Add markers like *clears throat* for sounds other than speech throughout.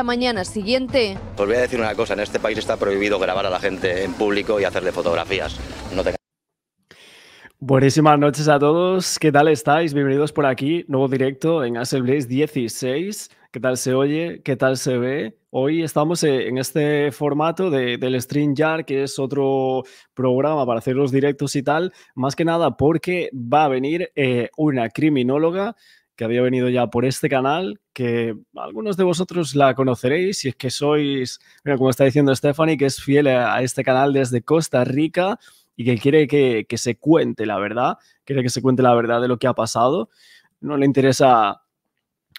la mañana siguiente. Os voy a decir una cosa, en este país está prohibido grabar a la gente en público y hacerle fotografías. No te... Buenísimas noches a todos, ¿qué tal estáis? Bienvenidos por aquí, nuevo directo en Asel Blaze 16. ¿Qué tal se oye? ¿Qué tal se ve? Hoy estamos eh, en este formato de, del StreamYard, que es otro programa para hacer los directos y tal, más que nada porque va a venir eh, una criminóloga que había venido ya por este canal, que algunos de vosotros la conoceréis, si es que sois, como está diciendo Stephanie, que es fiel a este canal desde Costa Rica y que quiere que, que se cuente la verdad, quiere que se cuente la verdad de lo que ha pasado. No le interesa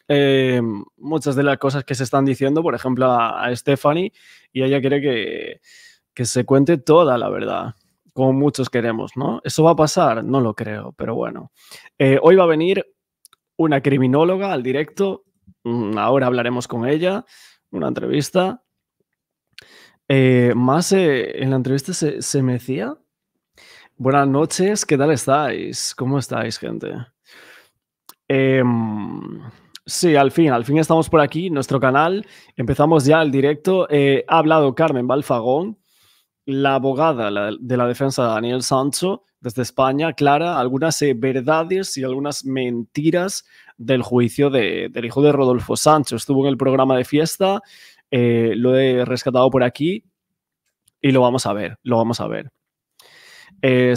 eh, muchas de las cosas que se están diciendo, por ejemplo, a, Stephanie, y ella quiere que, que, se cuente toda la verdad, como muchos queremos, ¿no? ¿Eso va a pasar? No lo creo, pero bueno. Eh, hoy va a venir una criminóloga al directo, mm, ahora hablaremos con ella, una entrevista. Eh, más en la entrevista se, se me decía. Buenas noches, ¿qué tal estáis? ¿Cómo estáis, gente? Eh, Sí, al fin, al fin estamos por aquí, nuestro canal. Empezamos ya el directo. Eh, ha hablado Carmen Balfagón, la abogada de la defensa de Daniel Sancho desde España, clara algunas eh, verdades y algunas mentiras del juicio del hijo de Rodolfo Sancho. Estuvo en el programa de fiesta, eh, lo he rescatado por aquí y lo vamos a ver, lo vamos a ver.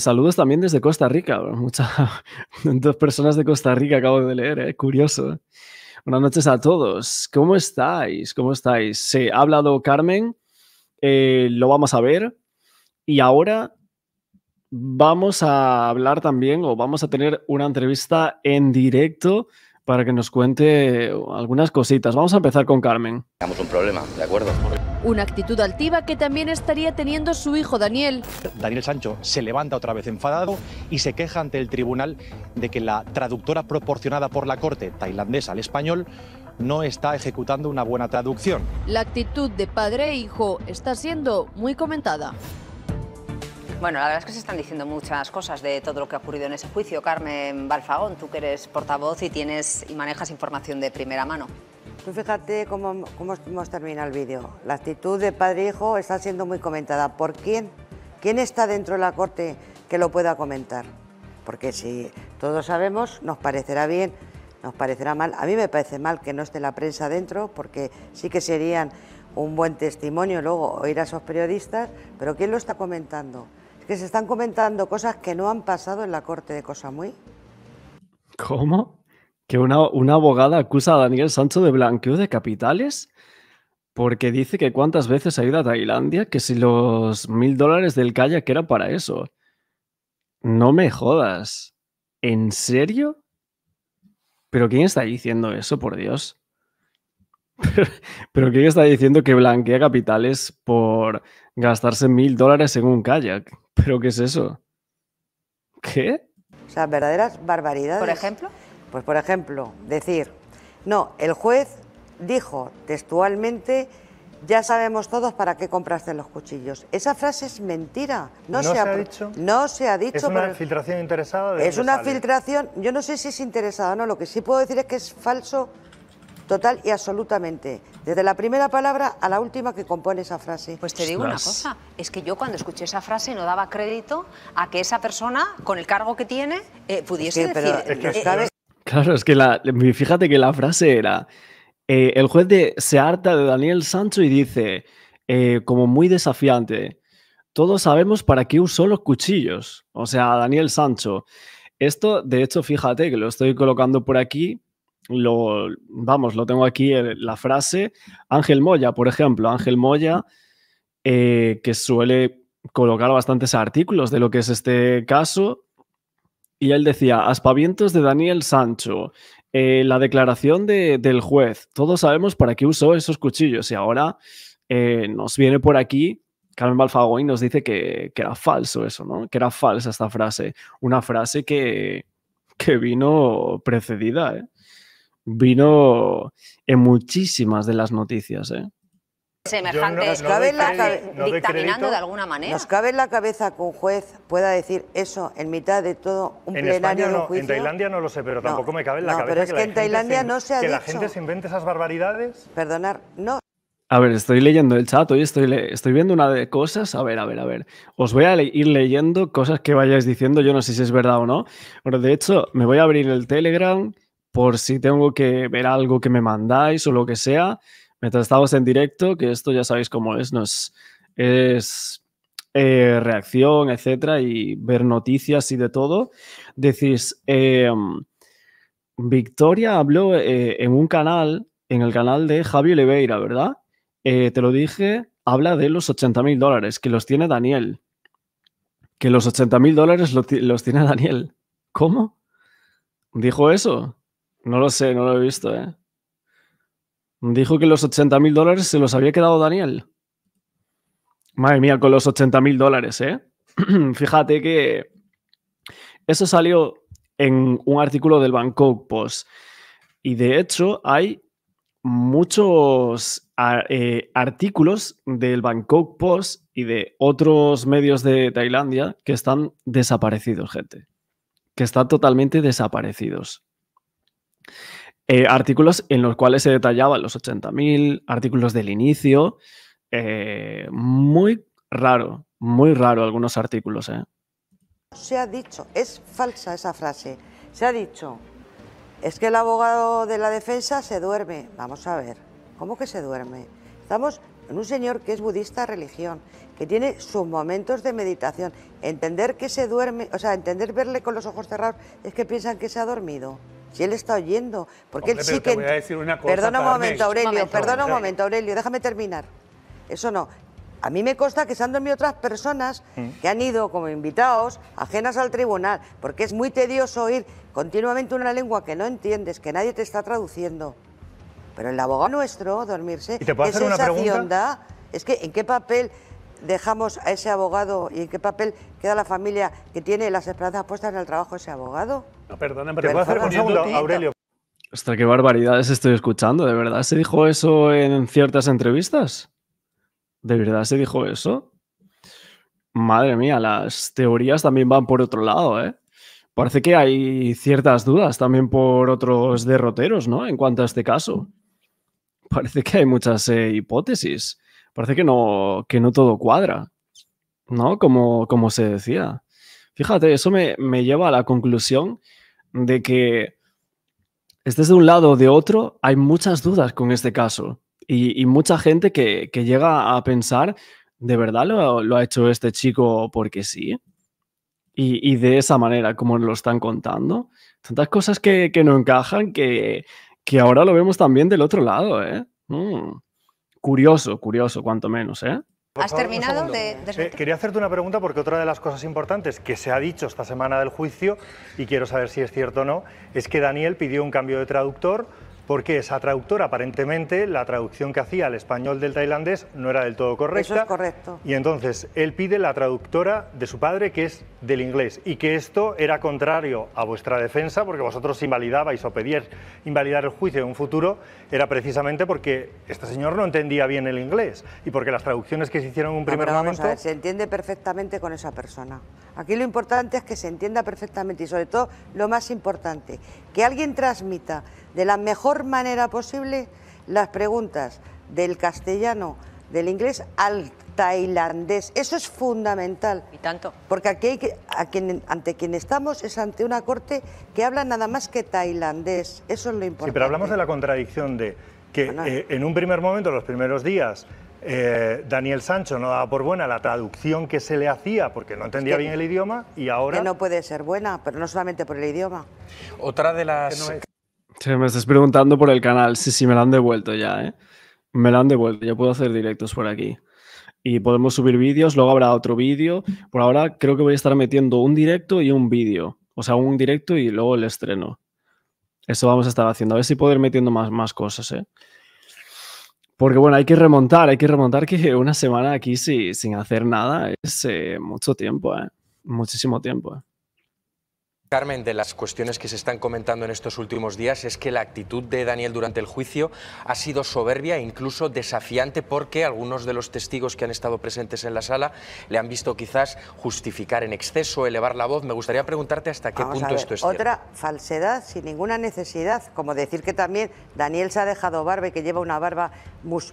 saludos también desde Costa Rica. *laughs* Muchas dos personas de Costa Rica acabo de leer, curioso. Buenas noches a todos. ¿Cómo estáis? ¿Cómo estáis? Se ha hablado Carmen, eh, lo vamos a ver. Y ahora vamos a hablar también o vamos a tener una entrevista en directo para que nos cuente algunas cositas. Vamos a empezar con Carmen. Tenemos un problema, ¿de acuerdo? Una actitud altiva que también estaría teniendo su hijo Daniel. Daniel Sancho se levanta otra vez enfadado y se queja ante el tribunal de que la traductora proporcionada por la corte tailandesa al español no está ejecutando una buena traducción. La actitud de padre e hijo está siendo muy comentada. Bueno, la verdad es que se están diciendo muchas cosas de todo lo que ha ocurrido en ese juicio. Carmen Balfagón, tú que eres portavoz y tienes y manejas información de primera mano. Tú fíjate cómo, cómo hemos terminado el vídeo. La actitud de padre e hijo está siendo muy comentada. ¿Por quién? ¿Quién está dentro de la corte que lo pueda comentar? Porque si todos sabemos, nos parecerá bien, nos parecerá mal. A mí me parece mal que no esté la prensa dentro, porque sí que serían un buen testimonio luego oír a esos periodistas, pero ¿quién lo está comentando? Que se están comentando cosas que no han pasado en la corte de Cosamuy. ¿Cómo? que una, una, abogada acusa a Daniel Sancho de blanqueo de capitales porque dice que cuántas veces ha ido a Tailandia, que si los mil dólares del kayak era para eso. No me jodas. ¿En serio? ¿Pero quién está diciendo eso, por Dios? *laughs* ¿Pero, pero quién está diciendo que blanquea capitales por gastarse mil dólares en un kayak? ¿Pero qué es eso? ¿Qué? O sea, verdaderas barbaridades. ¿Por ejemplo? Pues por ejemplo, decir, no, el juez dijo textualmente, ya sabemos todos para qué compraste los cuchillos. Esa frase es mentira. No, se, ha, dicho. No se ha dicho. Es una filtración interesada. es una filtración. Yo no sé si es interesada, no. Lo que sí puedo decir es que es falso total y absolutamente. Desde la primera palabra a la última que compone esa frase. Pues te digo una cosa, es que yo cuando escuché esa frase no daba crédito a que esa persona, con el cargo que tiene, eh, pudiese decir... Eh, Claro, es que la, fíjate que la frase era, eh, el juez de, se harta de Daniel Sancho y dice, eh, como muy desafiante, todos sabemos para qué usó los cuchillos, o sea, Daniel Sancho. Esto, de hecho, fíjate que lo estoy colocando por aquí, lo, vamos, lo tengo aquí en la frase, Ángel Moya, por ejemplo, Ángel Moya, eh, que suele colocar bastantes artículos de lo que es este caso, y él decía, aspavientos de Daniel Sancho, eh, la declaración del juez, todos sabemos para qué usó esos cuchillos y ahora eh, nos viene por aquí Carmen Balfago y nos dice que, era falso eso, ¿no? Que era falsa esta frase. Una frase que, que vino precedida, ¿eh? Vino en muchísimas de las noticias, ¿eh? semejante dictaminando de alguna manera. ¿Nos cabe en la cabeza que un juez pueda decir eso en mitad de todo un plenario de un juicio? En Tailandia no lo sé, pero tampoco me cabe en la cabeza pero es que, en Tailandia no se ha que dicho. la gente se invente esas barbaridades. Perdonar, no. A ver, estoy leyendo el chat, hoy estoy, estoy viendo una de cosas. A ver, a ver, a ver. Os voy a le- ir leyendo cosas que vayáis diciendo. Yo no sé si es verdad o no. Pero de hecho, me voy a abrir el Telegram por si tengo que ver algo que me mandáis o lo que sea. Mientras estamos en directo, que esto ya sabéis cómo es, no es, eh, reacción, etcétera, y ver noticias y de todo. Decís, em, Victoria habló eh, en un canal, en el canal de Javi Oliveira, ¿verdad? Eh, te lo dije, habla de los 80 mil dólares, que los tiene Daniel. Que los 80 mil dólares los tiene Daniel. ¿Cómo? ¿Dijo eso? No lo sé, no lo he visto, ¿eh? Dijo que los 80 mil dólares se los había quedado Daniel. Madre mía, con los 80 mil dólares, ¿eh? *clears throat* Fíjate que eso salió en un artículo del Bangkok Post. Y de hecho hay muchos eh, artículos del Bangkok Post y de otros medios de Tailandia que están desaparecidos, gente. Que están totalmente desaparecidos. Eh, artículos en los cuales se detallaban los 80.000, artículos del inicio. eh, muy raro, muy raro algunos artículos, ¿eh? Se ha dicho, es falsa esa frase. Se ha dicho, es que el abogado de la defensa se duerme. Vamos a ver, ¿cómo que se duerme? Estamos en un señor que es budista religión, que tiene sus momentos de meditación. Entender que se duerme, o sea, entender verle con los ojos cerrados es que piensan que se ha dormido. Si él está oyendo, porque Hombre, él sí que. voy a decir una cosa, perdona un momento, Aurelio, momento. perdona un momento, Aurelio, déjame terminar. Eso no. A mí me consta que se han dormido otras personas que han ido como invitados, ajenas al tribunal, porque es muy tedioso oír continuamente una lengua que no entiendes, que nadie te está traduciendo. Pero el abogado nuestro, dormirse, ¿Y te puedo ¿qué hacer una sensación pregunta? da? Es que, ¿en qué papel dejamos a ese abogado y en qué papel queda la familia que tiene las esperanzas puestas en el trabajo de ese abogado? No, perdona, ¿Te pero puedo hacer un segundo. Aurelio? Ostras, qué barbaridades estoy escuchando, ¿de verdad se dijo eso en ciertas entrevistas? ¿De verdad se dijo eso? Madre mía, las teorías también van por otro lado, ¿eh? Parece que hay ciertas dudas también por otros derroteros, ¿no? En cuanto a este caso. Parece que hay muchas eh, hipótesis. Parece que no, que no todo cuadra, ¿no? Como, como se decía. Fíjate, eso me, me lleva a la conclusión de que estés de un lado o de otro, hay muchas dudas con este caso. Y, mucha gente que, que llega a pensar, ¿de verdad lo, lo ha hecho este chico porque sí? Y, y de esa manera, como lo están contando. Tantas cosas que, que no encajan que, que ahora lo vemos también del otro lado, ¿eh? Mm. Curioso, curioso, cuanto menos, ¿eh? Por ¿Has favor, terminado de Eh, quería hacerte una pregunta porque otra de las cosas importantes que se ha dicho esta semana del juicio, y quiero saber si es cierto o no, es que Daniel pidió un cambio de traductor porque esa traductora, aparentemente, la traducción que hacía al español del tailandés no era del todo correcta. Eso es correcto. Y entonces él pide la traductora de su padre, que es del inglés, y que esto era contrario a vuestra defensa, porque vosotros invalidabais o pedíais invalidar el juicio en un futuro, era precisamente porque este señor no entendía bien el inglés y porque las traducciones que se hicieron en un No, primer pero vamos momento. a ver, se entiende perfectamente con esa persona. Aquí lo importante es que se entienda perfectamente y sobre todo lo más importante, que alguien transmita de la mejor manera posible las preguntas del castellano, del inglés al tailandés. Eso es fundamental. Y tanto. Porque aquí hay que, a quien- ante quien estamos es ante una corte que habla nada más que tailandés. Eso es lo importante. Sí, pero hablamos de la contradicción de que Bueno. eh, en un primer momento, los primeros días, eh, Daniel Sancho no daba por buena la traducción que se le hacía porque no entendía que- bien el idioma y ahora... Que no puede ser buena, pero no solamente por el idioma. Otra de las... me estás preguntando por el canal. Sí, sí, me lo han devuelto ya, ¿eh? Me lo han devuelto. Ya puedo hacer directos por aquí. Y podemos subir vídeos, luego habrá otro vídeo. Por ahora creo que voy a estar metiendo un directo y un vídeo. O sea, un directo y luego el estreno. Eso vamos a estar haciendo. A ver si puedo ir metiendo más, más cosas, ¿eh? Porque bueno, hay que remontar, hay que remontar que una semana aquí sí- sin hacer nada es eh, mucho tiempo, ¿eh? Muchísimo tiempo. ¿eh? Carmen, de las cuestiones que se están comentando en estos últimos días es que la actitud de Daniel durante el juicio ha sido soberbia e incluso desafiante porque algunos de los testigos que han estado presentes en la sala le han visto quizás justificar en exceso, elevar la voz. Me gustaría preguntarte hasta qué punto esto es cierto. Otra falsedad sin ninguna necesidad, como decir que también Daniel se ha dejado barba y que lleva una barba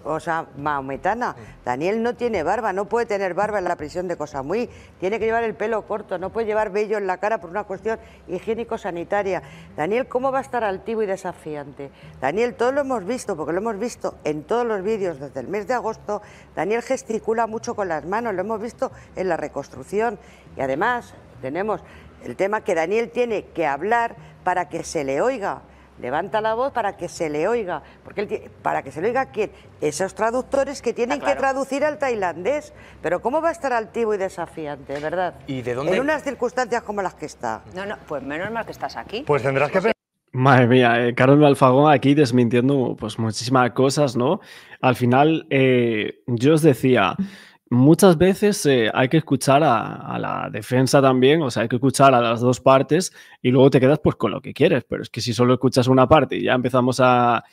o sea, maometana. Mm. Daniel no tiene barba, no puede tener barba en la prisión de Cosamuy, tiene que llevar el pelo corto, no puede llevar vello en la cara por una cuestión higiénico-sanitaria. Daniel, ¿cómo va a estar altivo y desafiante? Daniel, todo lo hemos visto, porque lo hemos visto en todos los vídeos desde el mes de agosto. Daniel gesticula mucho con las manos, lo hemos visto en la reconstrucción. Y además tenemos el tema que Daniel tiene que hablar para que se le oiga levanta la voz para que se le oiga, porque él, para que se le oiga quién, esos traductores que tienen que traducir al tailandés, pero cómo va a estar altivo y desafiante, ¿verdad? ¿Y de dónde? En unas circunstancias como las que está. No, no, pues menos mal que estás aquí. Pues tendrás que Madre mía, eh, Carlos Balfagón aquí desmintiendo pues muchísimas cosas, ¿no? Al final, eh, yo os decía, muchas veces eh, hay que escuchar a, la defensa también, o sea, hay que escuchar a las dos partes y luego te quedas pues con lo que quieres, pero es que si solo escuchas una parte y ya empezamos a,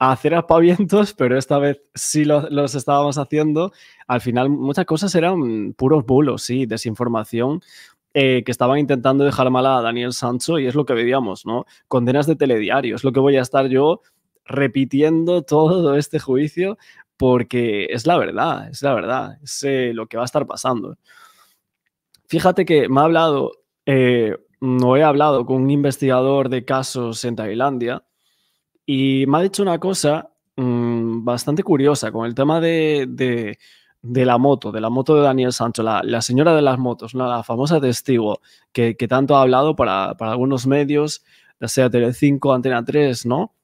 hacer aspavientos, *laughs* pero esta vez sí los estábamos haciendo, al final muchas cosas eran puros bulos, sí, desinformación. Eh, que estaban intentando dejar mal a Daniel Sancho y es lo que veíamos, ¿no? Condenas de telediario, es lo que voy a estar yo repitiendo todo este juicio porque es la verdad, es la verdad, es eh, lo que va a estar pasando. Fíjate que me ha hablado, eh, no he hablado con un investigador de casos en Tailandia y me ha dicho una cosa mm, bastante curiosa con el tema de, la moto, de la moto de Daniel Sancho, la, señora de las motos, la famosa testigo que, tanto ha hablado para, para algunos medios, ya sea Telecinco, Antena 3, ¿no?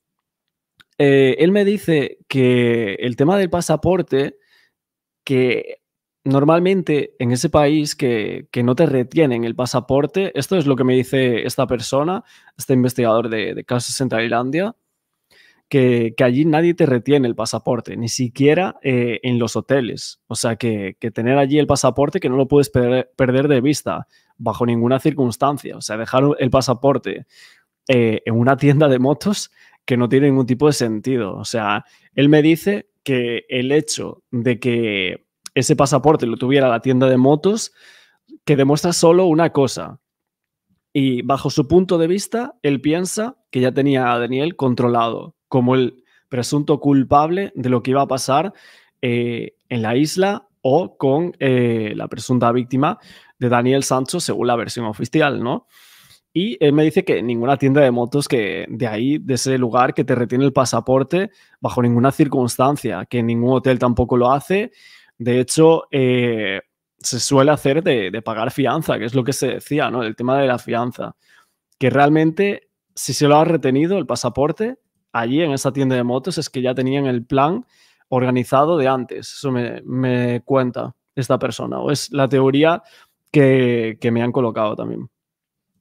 Eh, él me dice que el tema del pasaporte, que normalmente en ese país que, no te retienen el pasaporte, esto es lo que me dice esta persona, este investigador de, casos en Tailandia, que, allí nadie te retiene el pasaporte, ni siquiera eh, en los hoteles. O sea, que, tener allí el pasaporte que no lo puedes perder de vista bajo ninguna circunstancia. O sea, dejar el pasaporte eh, en una tienda de motos que no tiene ningún tipo de sentido. O sea, él me dice que el hecho de que ese pasaporte lo tuviera la tienda de motos, que demuestra solo una cosa. Y bajo su punto de vista, él piensa que ya tenía a Daniel controlado como el presunto culpable de lo que iba a pasar eh, en la isla o con eh, la presunta víctima de Daniel Sancho, según la versión oficial, ¿no? Y él me dice que ninguna tienda de motos que de ahí, de ese lugar, que te retiene el pasaporte bajo ninguna circunstancia, que ningún hotel tampoco lo hace. De hecho, eh, se suele hacer de, pagar fianza, que es lo que se decía, ¿no? El tema de la fianza. Que realmente, si se lo ha retenido el pasaporte, allí en esa tienda de motos, es que ya tenían el plan organizado de antes. Eso me, cuenta esta persona, o es la teoría que me han colocado también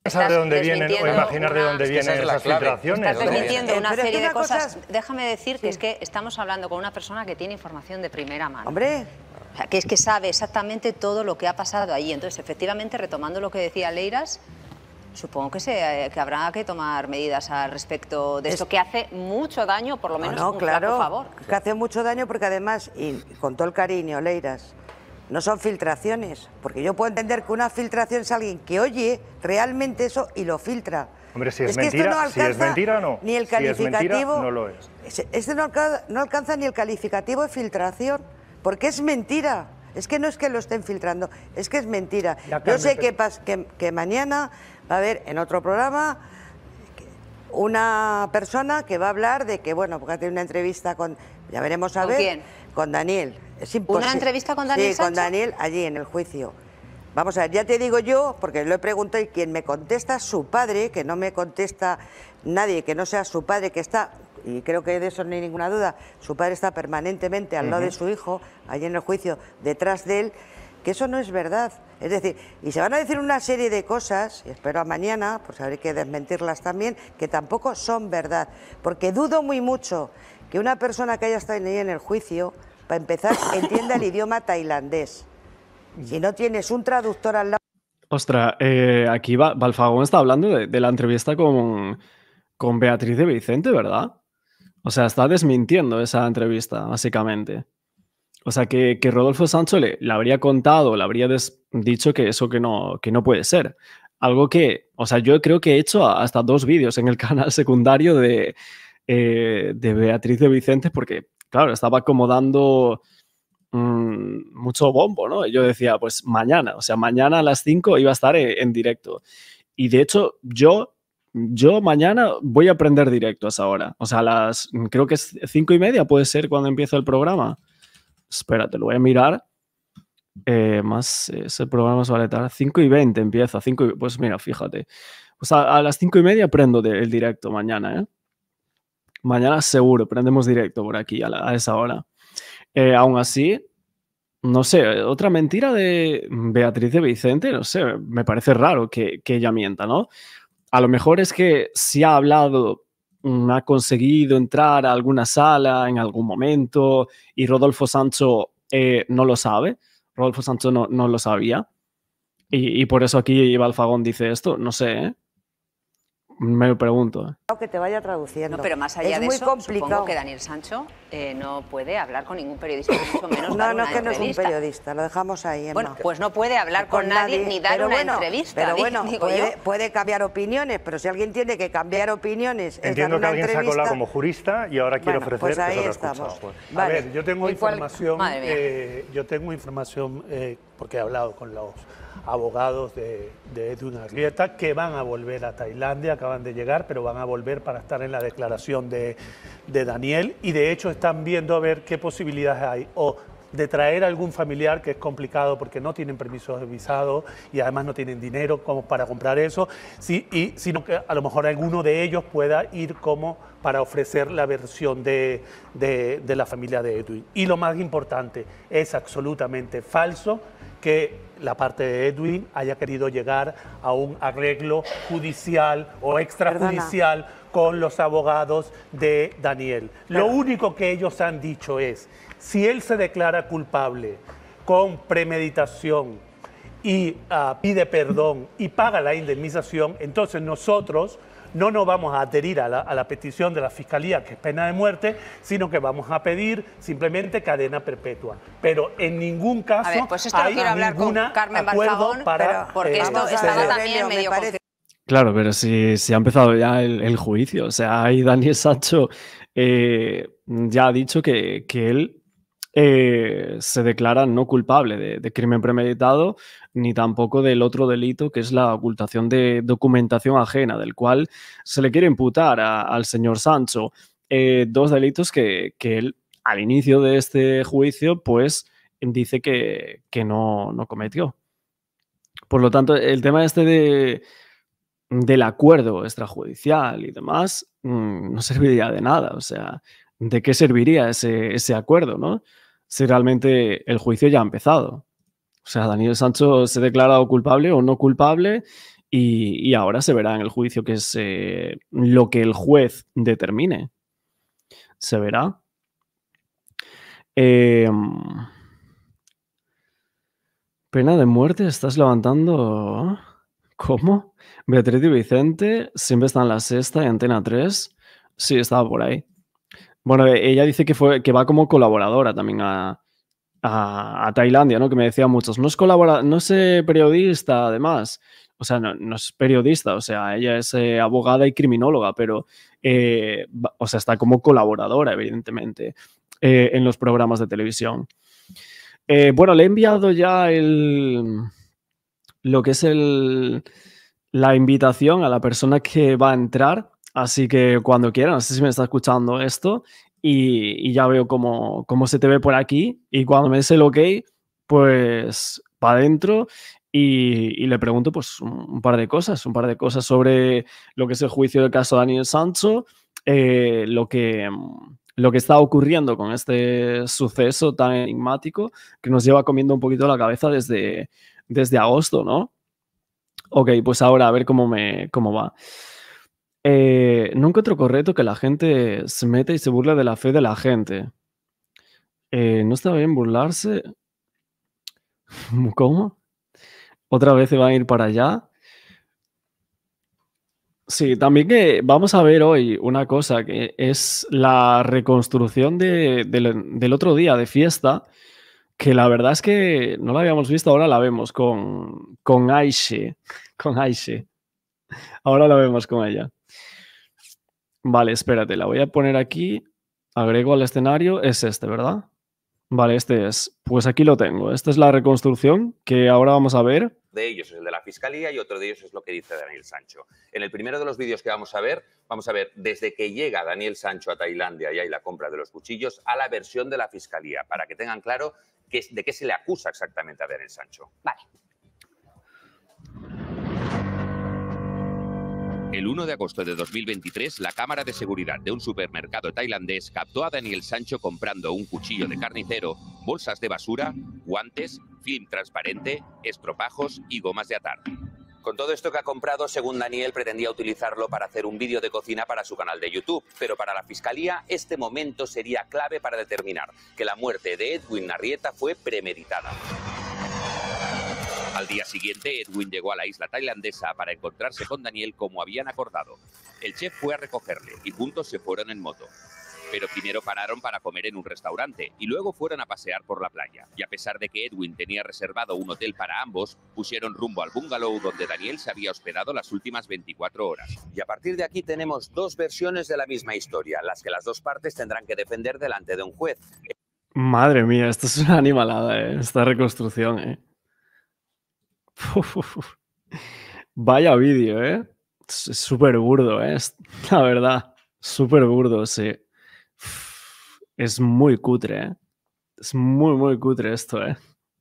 pensar de dónde vienen o imaginar de dónde vienen esas filtraciones. Estás desmintiendo una serie de cosas. Déjame decir que es que estamos hablando con una persona que tiene información de primera mano. Hombre. que es que sabe exactamente todo lo que ha pasado allí. Entonces, efectivamente, retomando lo que decía Leiras, supongo que, se, que habrá que tomar medidas al respecto de esto, que hace mucho daño, por lo menos no, un claro, favor. Que hace mucho daño porque además, y con todo el cariño, Leiras, no son filtraciones, porque yo puedo entender que una filtración es alguien que oye realmente eso y lo filtra. Hombre, si es, mentira, no si es mentira no. Ni el calificativo. no lo es. Este no alcanza, ni el calificativo de filtración, porque es mentira. Es que no es que lo estén filtrando, es que es mentira. Yo sé que, que, que mañana va a haber en otro programa una persona que va a hablar de que, bueno, porque ha tenido una entrevista con, ya veremos a ¿Con ver, quién? con Daniel. ¿Una entrevista con Daniel Sí, con Daniel allí en el juicio. Vamos a ver, ya te digo yo, porque lo he preguntado y quien me contesta es su padre, que no me contesta nadie que no sea su padre, que está, y creo que de eso no hay ninguna duda, su padre está permanentemente al lado de su hijo, allí en el juicio, detrás de él, que eso no es verdad. Es decir, y se van a decir una serie de cosas, y espero a mañana, pues habrá que desmentirlas también, que tampoco son verdad. Porque dudo muy mucho que una persona que haya estado ahí en el juicio para empezar, *laughs* entienda el idioma tailandés. Si no tienes un traductor al lado... Ostra, eh, aquí va, Balfagón está hablando de, de la entrevista con, con Beatriz de Vicente, ¿verdad? O sea, está desmintiendo esa entrevista, básicamente. O sea, que, que Rodolfo Sancho le, le habría contado, le habría des- dicho que eso que no, que no puede ser. Algo que, o sea, yo creo que he hecho hasta dos vídeos en el *laughs* canal secundario de, eh, de Beatriz de Vicente, porque, claro, estaba como dando mm, mucho bombo, ¿no? Yo decía, pues mañana, o sea, mañana a las 5 iba a estar en, en directo. Y de hecho, yo, yo mañana voy a aprender directo a esa hora. O sea, a las, creo que es cinco y media, puede ser cuando empieza el programa. Espérate, lo voy a mirar. Eh, más eh, ese programa suele tardar 5 y 20 empieza. 5 y- pues mira, fíjate. Pues a, a las 5 y media prendo de- el directo mañana, ¿eh? Mañana seguro, prendemos directo por aquí a, esa hora. Eh, aún así, no sé, otra mentira de Beatriz de Vicente, no sé, me parece raro que, que ella mienta, ¿no? A lo mejor es que si ha hablado, mm, ha conseguido entrar a alguna sala en algún momento y Rodolfo Sancho eh, no lo sabe. Rodolfo Sancho no, no lo sabía. Y, y por eso aquí Balfagón dice esto, no sé, ¿eh? Me lo pregunto. ¿eh? que te vaya traduciendo. No, pero más allá es de muy eso, complicado. supongo que Daniel Sancho eh, no puede hablar con ningún periodista, mucho menos *laughs* No, no, una que no es un entrevista. periodista, lo dejamos ahí, Emma. Bueno, pues no puede hablar con, nadie, ni dar pero una bueno, entrevista. Pero *laughs* bueno, digo puede, yo. puede cambiar opiniones, pero si alguien tiene que cambiar opiniones, es dar Entiendo que alguien se ha entrevista. colado como jurista y ahora quiere Bueno, ofrecer pues ahí estamos. A ver, yo tengo ¿Y cuál- información, eh, yo tengo información eh, porque he hablado con los abogados de, Edwin Arrieta que van a volver a Tailandia, acaban de llegar, pero van a volver para estar en la declaración de, de Daniel. Y de hecho están viendo a ver qué posibilidades hay. O de traer algún familiar que es complicado porque no tienen permisos de visado y además no tienen dinero como para comprar eso, sí, y, sino que a lo mejor alguno de ellos pueda ir como para ofrecer la versión de- de la familia de Edwin. Y lo más importante, es absolutamente falso que la parte de Edwin haya querido llegar a un arreglo judicial o extrajudicial con los abogados de Daniel. Lo único que ellos han dicho es, si él se declara culpable con premeditación y ah, pide perdón y paga la indemnización, entonces nosotros no nos vamos a adherir a la, a la petición de la Fiscalía, que es pena de muerte, sino que vamos a pedir simplemente cadena perpetua. Pero en ningún caso A ver, pues esto lo hay quiero hablar con Carmen acuerdo Balfagón, para pero- porque eh, esto estaba también me medio Claro, pero si, si ha empezado ya el, el juicio, o sea, ahí Daniel Sancho eh, ya ha dicho que, que él eh, se declara no culpable de, de crimen premeditado ni tampoco del otro delito que es la ocultación de documentación ajena, del cual se le quiere imputar al señor Sancho eh, dos delitos que, que él al inicio de este juicio pues dice que, que no, no cometió. Por lo tanto, el tema este de, del acuerdo extrajudicial y demás mm, no serviría de nada. O sea, ¿de qué serviría ese, ese acuerdo, no? Si realmente el juicio ya ha empezado. O sea, Daniel Sancho se ha declarado culpable o no culpable y, y ahora se verá en el juicio que es lo que el juez determine. Se verá. Em, pena de muerte, estás levantando. ¿Cómo? Beatriz y Vicente siempre está en la sexta y Antena 3. Sí, estaba por ahí. Bueno, ella dice que, fue, que va como colaboradora también a, a, Tailandia, ¿no? Que me decían muchos. No es colabora, no es eh, periodista, además. O sea, no, es periodista, o sea, ella es eh, abogada y criminóloga, pero, eh, o sea, está como colaboradora, evidentemente, en los programas de televisión. Bueno, le he enviado ya el, lo que es el, la invitación a la persona que va a entrar. Así que cuando quiera, no sé si me está escuchando esto y, ya veo cómo, cómo se te ve por aquí y cuando me des el ok, pues para adentro y, le pregunto pues un, par de cosas, un par de cosas sobre lo que es el juicio del caso Daniel Sancho, eh, lo, que, lo que está ocurriendo con este suceso tan enigmático que nos lleva comiendo un poquito la cabeza desde, desde agosto, ¿no? Ok, pues ahora a ver cómo, me, cómo va. Eh, no encuentro correcto que la gente se meta y se burle de la fe de la gente. Eh, no está bien burlarse. *laughs* ¿Cómo? Otra vez se van a ir para allá. Sí, también que vamos a ver hoy una cosa que es la reconstrucción de- del, otro día de fiesta, que la verdad es que no la habíamos visto, ahora la vemos con, con *laughs* con Aishe. Ahora la vemos con ella. Vale, espérate, la voy a poner aquí. Agrego al escenario, es este, ¿verdad? Vale, este es. Pues aquí lo tengo. Esta es la reconstrucción que ahora vamos a ver. de ellos es el de la Fiscalía y otro de ellos es lo que dice Daniel Sancho. En el primero de los vídeos que vamos a ver, vamos a ver desde que llega Daniel Sancho a Tailandia y hay la compra de los cuchillos a la versión de la Fiscalía, para que tengan claro de qué se le acusa exactamente a Daniel Sancho. Vale. El 1 de agosto de 2023, la cámara de seguridad de un supermercado tailandés captó a Daniel Sancho comprando un cuchillo de carnicero, bolsas de basura, guantes, film transparente, estropajos y gomas de atar. Con todo esto que ha comprado, según Daniel, pretendía utilizarlo para hacer un vídeo de cocina para su canal de YouTube. Pero para la Fiscalía, este momento sería clave para determinar que la muerte de Edwin Arrieta fue premeditada. Al día siguiente, Edwin llegó a la isla tailandesa para encontrarse con Daniel como habían acordado. El chef fue a recogerle y juntos se fueron en moto. Pero primero pararon para comer en un restaurante y luego fueron a pasear por la playa. Y a pesar de que Edwin tenía reservado un hotel para ambos, pusieron rumbo al bungalow donde Daniel se había hospedado las últimas 24 horas. Y a partir de aquí tenemos dos versiones de la misma historia, las que las dos partes tendrán que defender delante de un juez. Madre mía, esto es una animalada, ¿eh? esta reconstrucción. ¿eh? *laughs* Vaya vídeo, ¿eh? Es súper burdo, ¿eh? La verdad, súper burdo, sí. Es muy cutre, ¿eh? Es muy, muy cutre esto, ¿eh?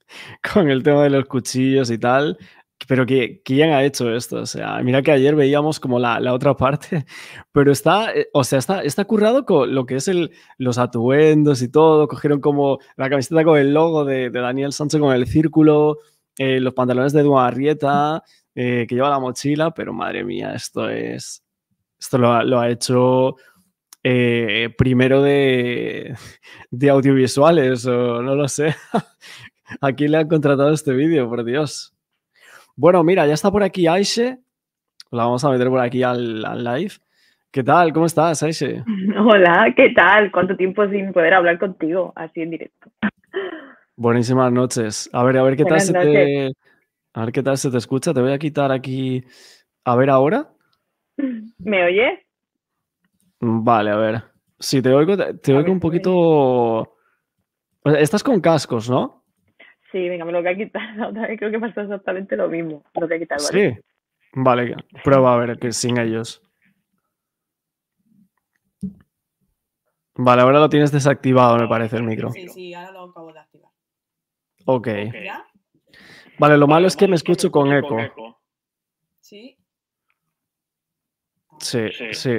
*laughs* Con el tema de los cuchillos y tal. Pero que, ¿quién ha hecho esto? O sea, mira que ayer veíamos como la, la otra parte, *laughs* pero está, eh, o sea, está, está currado con lo que es el, los atuendos y todo. Cogieron como la camiseta con el logo de, de Daniel Sánchez con el círculo, eh, los pantalones de Duan Arrieta, eh, que lleva la mochila, pero madre mía, esto es. Esto lo ha, hecho eh, primero de, de audiovisuales, o no lo sé. *laughs* ¿A quién le han contratado este vídeo? Por Dios. Bueno, mira, ya está por aquí Aishe. La vamos a meter por aquí al, al live. ¿Qué tal? ¿Cómo estás, Aishe? *laughs* Hola, ¿qué tal? ¿Cuánto tiempo sin poder hablar contigo así en directo? *laughs* Buenísimas noches. A ver, a ver qué tal se te, a ver qué tal se te escucha. Te voy a quitar aquí. A ver ahora. *laughs* ¿Me oyes? Vale, a ver. Sí, te oigo, te, te oigo un poquito. o sea, Estás con cascos, ¿no? Sí, venga, me lo voy a quitar. La *laughs* otra vez creo que pasó exactamente lo mismo. Lo voy a quitar, ¿vale? Sí. Vale, prueba a ver que sin ellos. Vale, ahora lo tienes desactivado, me parece, el micro. Sí, sí, ahora lo acabo de activar. Ok. ¿Ya? Vale, lo malo es que me escucho con eco. Sí. Sí, sí.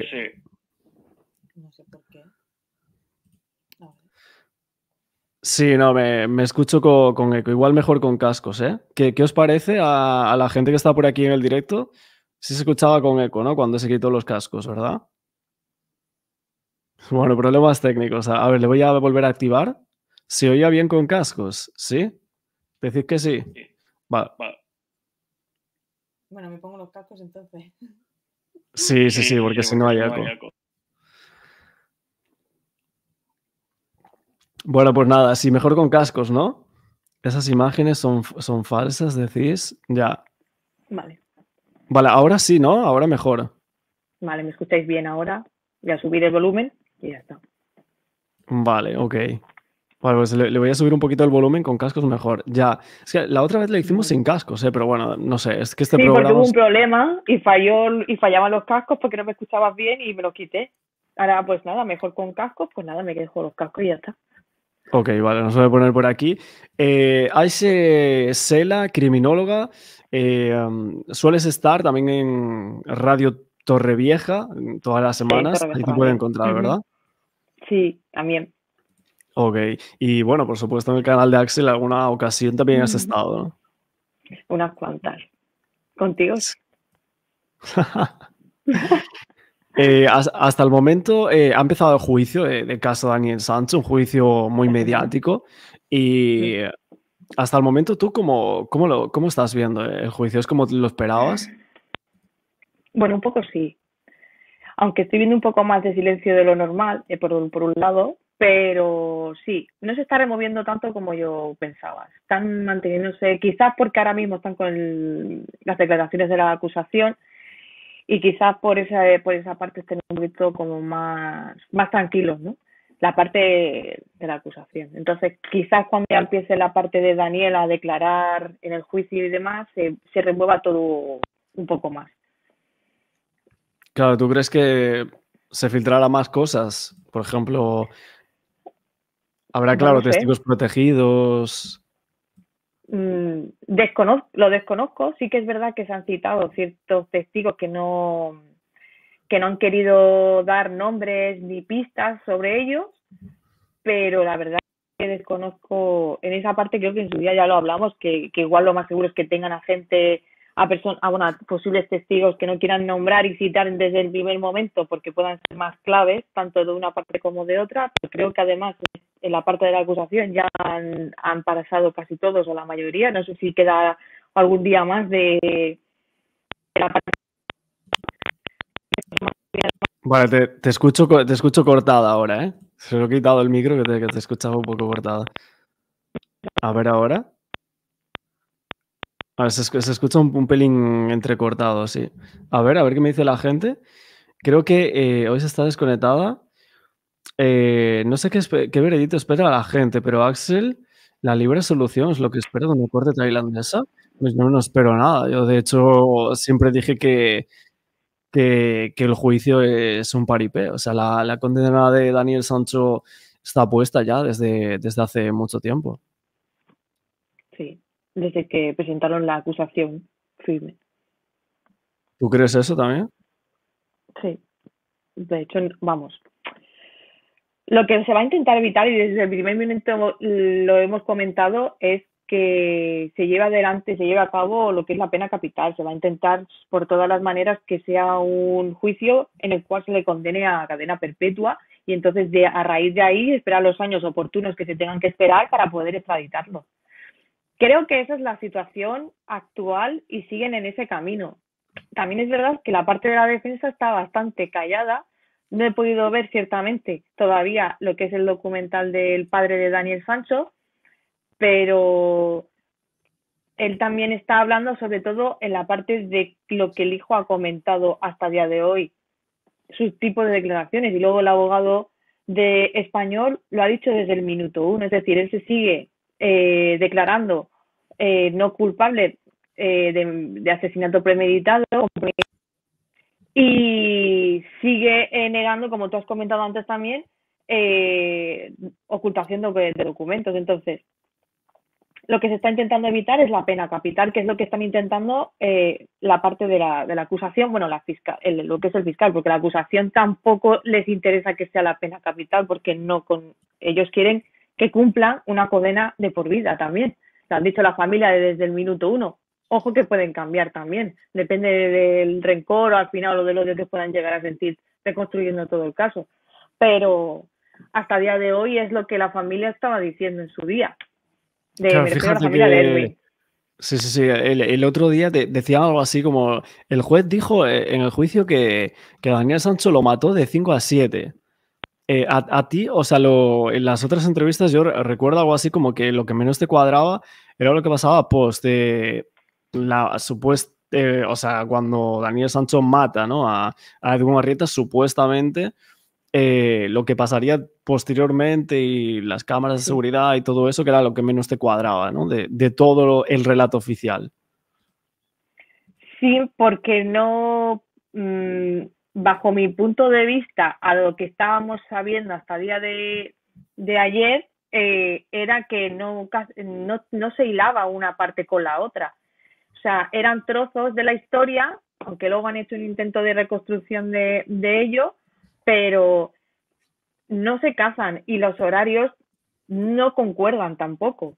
No sé por qué. Sí, no, me, me escucho co- con, eco. Igual mejor con cascos, ¿eh? ¿Qué, qué os parece a, a la gente que está por aquí en el directo? Sí se escuchaba con eco, ¿no? Cuando se quitó los cascos, ¿verdad? *laughs* Bueno, problemas técnicos. A ver, le voy a volver a activar. ¿Se oía bien con cascos? ¿Sí? Decid que sí. Va. Bueno, me pongo los cascos entonces. Sí, sí, sí, porque si no hay eco. Bueno, pues nada, sí, mejor con cascos, ¿no? Esas imágenes son, son falsas, decís. Ya. Vale, Vale, ahora sí, ¿no? Ahora mejor. vale, me escucháis bien ahora. Voy a subir el volumen y ya está. Vale, ok. Vale, pues le, le voy a subir un poquito el volumen con cascos mejor. Ya. Es que la otra vez le hicimos sin cascos, ¿eh? Pero bueno, no sé, es que este sí, porque programa... hubo es- un problema y falló y fallaban los cascos porque no me escuchabas bien y me los quité. Ahora, pues nada, mejor con cascos, pues nada, me quedo con los cascos y ya está. Ok, vale, nos voy a poner por aquí. Eh, Sela, criminóloga, eh, um, sueles estar también en Radio Torrevieja en todas las semanas. Torrevieja Ahí te Radio. puede encontrar. ¿verdad? Sí, también. Ok. Y bueno, por supuesto, en el canal de Axel, alguna ocasión también has estado, ¿no? Unas cuantas. ¿Contigo? *laughs* Eh, has- hasta el momento eh, ha empezado el juicio de- caso Daniel Sancho, un juicio muy mediático. Y hasta el momento, ¿tú cómo, cómo, lo, cómo estás viendo el juicio? ¿Es como lo esperabas? Bueno, un poco sí. Aunque estoy viendo un poco más de silencio de lo normal, eh, por, por un lado, pero sí, no se está removiendo tanto como yo pensaba. Están manteniéndose, quizás porque ahora mismo están con el- las declaraciones de la acusación y quizás por esa, por esa parte estén un poquito como más, más tranquilos, ¿no? La parte de la acusación. Entonces, quizás cuando ya empiece la parte de Daniel a declarar en el juicio y demás, se, se remueva todo un poco más. Claro, ¿tú crees que se filtrará más cosas? Por ejemplo, habrá, claro, sé. testigos protegidos. Mm, desconoz- lo desconozco, sí que es verdad que se han citado ciertos testigos que no, que no han querido dar nombres ni pistas sobre ellos, pero la verdad que desconozco, en esa parte creo que en su día ya lo hablamos, que, que igual lo más seguro es que tengan a gente, a personas, a, bueno, a posibles testigos que no quieran nombrar y citar desde el primer momento porque puedan ser más claves, tanto de una parte como de otra, pero creo que además en la parte de la acusación ya han, han pasado casi todos o la mayoría, no sé si queda algún día más de, la parte Vale, te, te escucho, te escucho cortada ahora, ¿eh? Se lo he quitado el micro que te, que te escuchaba un poco cortada. A ver ahora. A ver, se, se escucha un, un pelín entrecortado, sí. A ver, a ver qué me dice la gente. Creo que eh, hoy se está desconectada. Eh, no sé qué, qué veredicto espera la gente, pero Axel, la libre solución es lo que espera de una corte tailandesa. Pues no, no espero nada. Yo, de hecho, siempre dije que, que, que el juicio es un paripé. O sea, la, la condena de Daniel Sancho está puesta ya desde, desde hace mucho tiempo. Sí, desde que presentaron la acusación firme. ¿Tú crees eso también? Sí, de hecho, vamos. Lo que se va a intentar evitar, y desde el primer momento lo hemos comentado, es que se lleve adelante, se lleve a cabo lo que es la pena capital. Se va a intentar por todas las maneras que sea un juicio en el cual se le condene a cadena perpetua y entonces de, a raíz de ahí esperar los años oportunos que se tengan que esperar para poder extraditarlo. Creo que esa es la situación actual y siguen en ese camino. También es verdad que la parte de la defensa está bastante callada. No he podido ver ciertamente todavía lo que es el documental del padre de Daniel Sancho, pero él también está hablando sobre todo en la parte de lo que el hijo ha comentado hasta el día de hoy, sus tipos de declaraciones. Y luego el abogado de español lo ha dicho desde el minuto uno, es decir, él se sigue eh, declarando eh, no culpable eh, de, de asesinato premeditado y sigue eh, negando, como tú has comentado antes también, eh, ocultación de, documentos. Entonces, lo que se está intentando evitar es la pena capital, que es lo que están intentando eh, la parte de la, de la acusación, bueno, la fiscal, el, lo que es el fiscal, porque la acusación tampoco les interesa que sea la pena capital, porque no con ellos quieren que cumplan una condena de por vida también. Lo han dicho la familia desde el minuto uno. Ojo que pueden cambiar también, depende del rencor o al final o del odio que puedan llegar a sentir reconstruyendo todo el caso. Pero hasta el día de hoy es lo que la familia estaba diciendo en su día. De, Claro, la familia de Edwin. Sí, sí, sí. El, el otro día de- decía algo así como, el juez dijo eh, en el juicio que, que Daniel Sancho lo mató de 5 a 7. Eh, a, a ti, o sea, lo- en las otras entrevistas yo re- recuerdo algo así como que lo que menos te cuadraba era lo que pasaba post de la supuesta, o sea, cuando Daniel Sancho mata, ¿no? A, a Edwin Arrieta, supuestamente eh, lo que pasaría posteriormente y las cámaras de seguridad y todo eso, que era lo que menos te cuadraba, ¿no? De, de todo lo- el relato oficial. Sí, porque no, mm, bajo mi punto de vista, a lo que estábamos sabiendo hasta el día de, de ayer, eh, era que no, no, no se hilaba una parte con la otra. Sea, eran trozos de la historia, aunque luego han hecho un intento de reconstrucción de, de ello, pero no se casan y los horarios no concuerdan tampoco.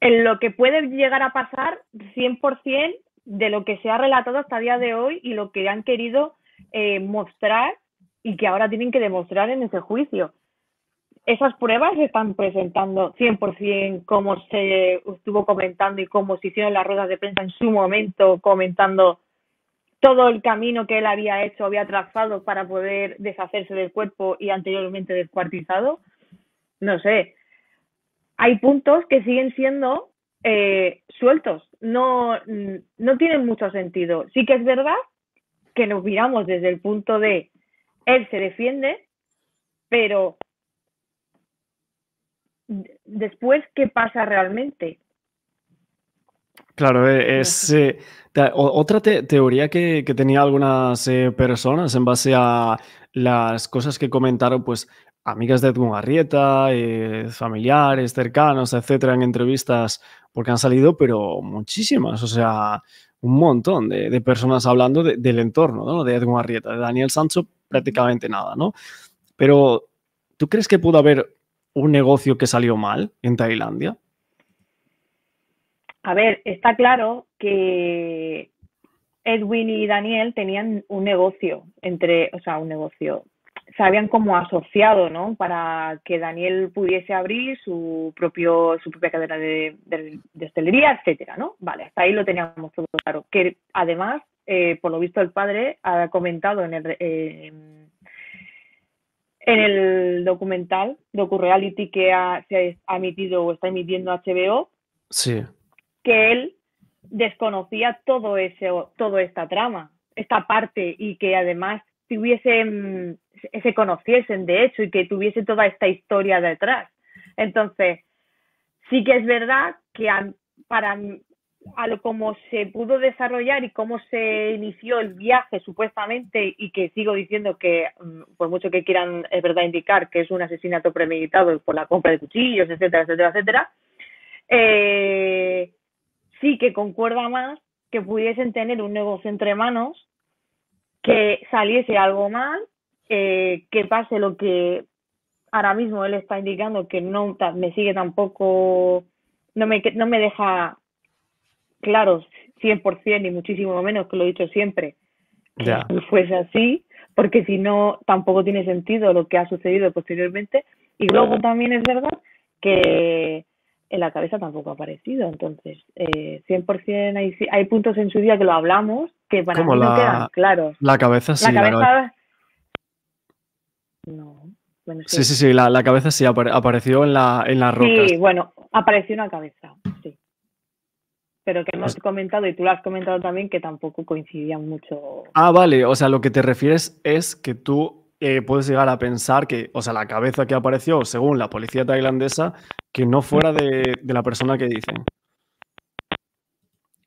En lo que puede llegar a pasar 100% de lo que se ha relatado hasta el día de hoy y lo que han querido eh, mostrar y que ahora tienen que demostrar en ese juicio. Esas pruebas se están presentando 100% como se estuvo comentando y como se hicieron las ruedas de prensa en su momento, comentando todo el camino que él había hecho, había trazado para poder deshacerse del cuerpo y anteriormente descuartizado. No sé, hay puntos que siguen siendo eh, sueltos, no, no tienen mucho sentido. Sí que es verdad que nos miramos desde el punto de él se defiende, pero después, ¿qué pasa realmente? Claro, eh, es eh, otra teoría que, tenía algunas eh, personas en base a las cosas que comentaron, pues amigas de Edmund Arrieta, familiares, cercanos, etcétera, en entrevistas, porque han salido, pero muchísimas, o sea, un montón de, personas hablando del entorno ¿no? de Edmund Arrieta, de Daniel Sancho, prácticamente nada, ¿no? Pero, ¿tú crees que pudo haber un negocio que salió mal en Tailandia? A ver, está claro que Edwin y Daniel tenían un negocio entre, o sea, un negocio, se habían como asociado, ¿no? Para que Daniel pudiese abrir su propio, su propia cadena de, de, hostelería, etcétera, ¿no? Vale, hasta ahí lo teníamos todo claro. Que además, eh, por lo visto, el padre ha comentado en el, eh, en el documental, docu-reality que se ha emitido o está emitiendo HBO, sí. que él desconocía todo ese, toda esta trama, esta parte, y que además tuviesen, se conociesen de hecho y que tuviese toda esta historia detrás. Entonces, sí que es verdad que para a lo como se pudo desarrollar y cómo se inició el viaje supuestamente y que sigo diciendo que mm, por mucho que quieran es verdad indicar que es un asesinato premeditado por la compra de cuchillos etcétera etcétera etcétera eh, sí que concuerda más que pudiesen tener un negocio entre manos que saliese algo mal eh, que pase lo que ahora mismo él está indicando que no me sigue tampoco no me no me deja claro 100% ni muchísimo menos, que lo he dicho siempre, que fuese así, porque si no, tampoco tiene sentido lo que ha sucedido posteriormente. Y luego también es verdad que en la cabeza tampoco ha aparecido. Entonces, eh, 100% hay, hay puntos en su día que lo hablamos que para mí no quedan claros. La cabeza sí. La cabeza... No. sí. sí, sí, la, cabeza sí apareció en la, en la roca. Sí, bueno, apareció una cabeza, sí pero que hemos comentado y tú lo has comentado también que tampoco coincidían mucho. Ah, vale, o sea, lo que te refieres es que tú eh, puedes llegar a pensar que, o sea, la cabeza que apareció, según la policía tailandesa, que no fuera de, la persona que dicen.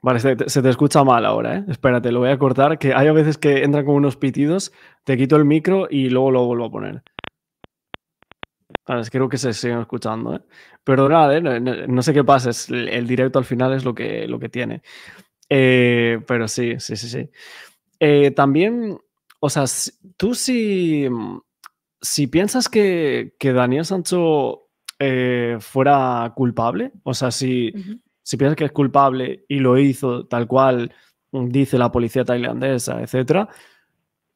Vale, se te, escucha mal ahora, ¿eh? Espérate, lo voy a cortar, que hay a veces que entran con unos pitidos, te quito el micro y luego lo vuelvo a poner. Vale, creo que se siguen escuchando, ¿eh? Perdonad, ¿eh? no, sé qué pasa, el directo al final es lo que, lo que tiene. Eh, pero sí, sí, sí, sí. Eh, también, o sea, tú si, si piensas que, Daniel Sancho fuera culpable, o sea, si, si piensas que es culpable y lo hizo tal cual dice la policía tailandesa, etcétera,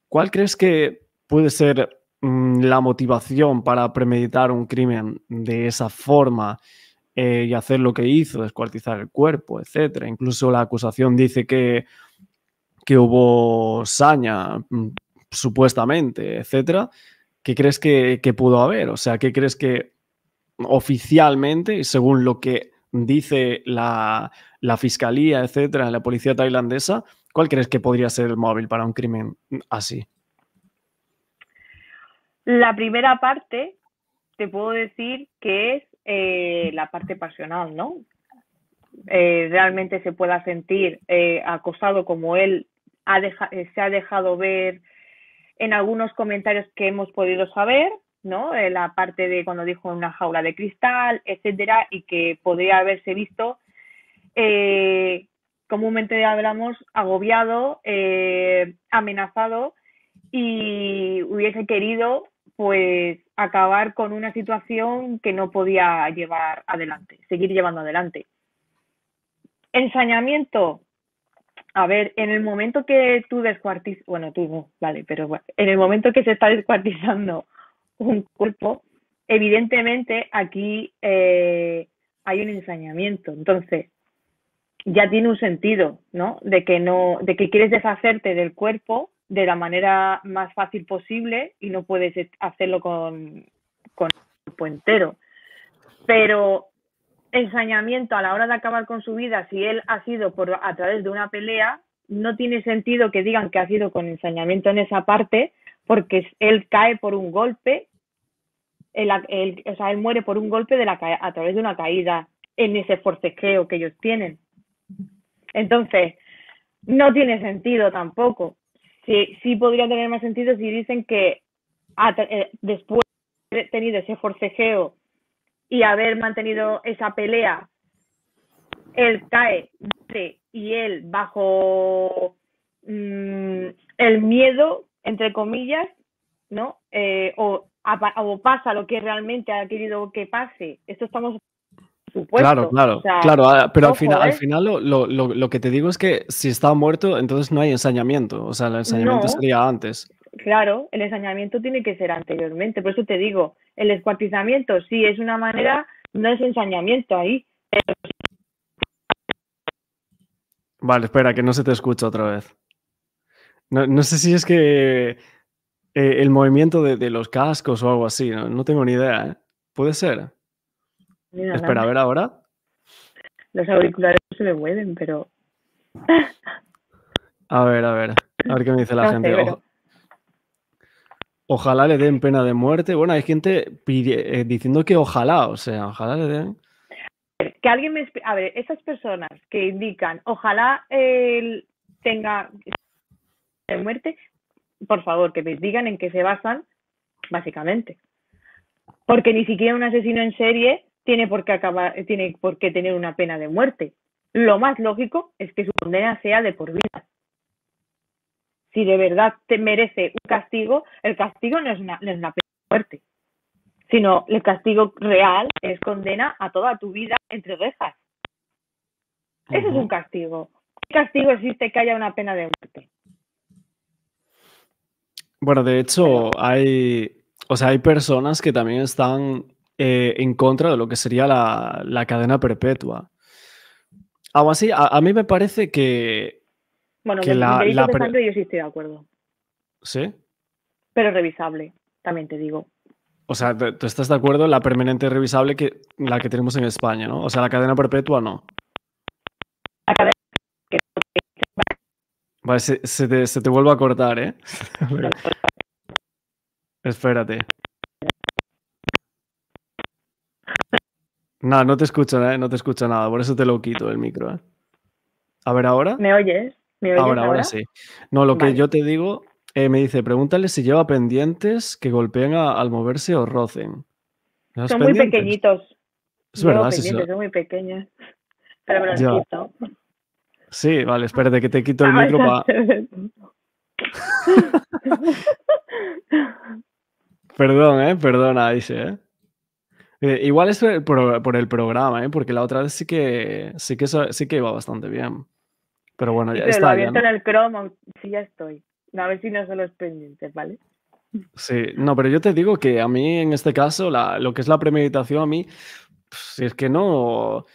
¿cuál crees que puede ser la motivación para premeditar un crimen de esa forma eh, y hacer lo que hizo, descuartizar el cuerpo, etcétera. Incluso la acusación dice que, que hubo saña, mm, supuestamente, etcétera. ¿Qué crees que, pudo haber? O sea, ¿qué crees que oficialmente, según lo que dice la, la fiscalía, etcétera, la policía tailandesa, ¿cuál crees que podría ser el móvil para un crimen así? La primera parte, te puedo decir que es eh, la parte pasional, ¿no? Eh, realmente se pueda sentir eh, acosado como él ha se ha dejado ver en algunos comentarios que hemos podido saber, ¿no? la parte de cuando dijo una jaula de cristal, etcétera, y que podría haberse visto comúnmente hablamos agobiado, amenazado y hubiese querido pues acabar con una situación que no podía llevar adelante, seguir llevando adelante. Ensañamiento. A ver, en el momento que tú descuartizas, bueno, tú no, vale, pero en el momento que se está descuartizando un cuerpo, evidentemente aquí eh, hay un ensañamiento. Entonces, ya tiene un sentido, ¿no? De que no, de que quieres deshacerte del cuerpo de la manera más fácil posible y no puedes hacerlo con, con el cuerpo entero. Pero ensañamiento a la hora de acabar con su vida, si él ha sido por a través de una pelea, no tiene sentido que digan que ha sido con ensañamiento en esa parte, porque él cae por un golpe, él, o sea, él muere por un golpe de la, a través de una caída en ese forcejeo que ellos tienen. Entonces, no tiene sentido tampoco. Sí, sí podría tener más sentido si dicen que te- eh, después de haber tenido ese forcejeo y haber mantenido esa pelea, él cae y él bajo mm, el miedo, entre comillas, ¿no? Eh, o, o pasa lo que realmente ha querido que pase. Esto estamos supuesto. Claro, claro, O sea, claro, ah, pero al final, al final lo, lo- lo- lo que te digo es que si está muerto, entonces no hay ensañamiento, o sea, el ensañamiento No. sería antes. Claro, el ensañamiento tiene que ser anteriormente. Por eso te digo, el descuartizamiento sí es una manera, no es ensañamiento ahí. Vale, espera, que no se te escucha otra vez. No, no sé si es que eh, el movimiento de, de los cascos o algo así, no, no tengo ni idea, ¿eh? ¿Puede ser? Mira, Espera, a ver ahora. Los auriculares se me mueven, pero *laughs* A ver, a ver. A ver qué me dice la No sé, gente. pero- Ojalá le den pena de muerte. Bueno, hay gente eh, diciendo que ojalá, o sea, ojalá le den. que alguien me a ver, esas personas que indican, ojalá él tenga de muerte, por favor, que me digan en qué se basan, básicamente. Porque ni siquiera un asesino en serie tiene por qué acabar, tiene por qué tener una pena de muerte. Lo más lógico es que su condena sea de por vida. Si de verdad te merece un castigo, el castigo no es una, no es una pena de muerte, sino el castigo real es condena a toda tu vida entre rejas. Ese es un castigo. ¿Qué castigo existe que haya una pena de muerte? Bueno, de hecho, hay, o sea, hay personas que también están eh, en contra de lo que sería la, la cadena perpetua. Aún así, a, a mí me parece que, Bueno, que la, la de pre- sangre yo sí estoy de acuerdo, ¿Sí? pero revisable, también te digo. O sea, tú estás de acuerdo en la permanente revisable que la que tenemos en España, ¿no? O sea, la cadena perpetua no. Vale, se, se te, se te vuelve a cortar, ¿eh? *laughs* Espérate. Nada, no te escucho, ¿eh? No te escucho nada, por eso te lo quito el micro, ¿eh? A ver, ahora. ¿Me oyes? ¿Me oyes Ahora, ahora sí. No, lo que yo te digo, eh, me dice, pregúntale si lleva pendientes que golpeen a- al moverse o rocen. ¿Llevas Son muy pequeñitos. Es Llevo verdad, sí, son muy pequeños. Pero me los Ya. quito. Sí, vale, espérate que te quito el Ah, micro para... *laughs* Perdón, ¿eh? Perdona, Aisha, ¿eh? Eh, igual es por, por el programa, ¿eh? Porque la otra vez sí que sí que sí que iba bastante bien. Pero bueno, ya Pero lo está ya, abierto en el Chrome, sí ya estoy. A ver si no son los pendientes, ¿vale? Sí, no, pero yo te digo que a mí en este caso la- lo que es la premeditación a mí si es que no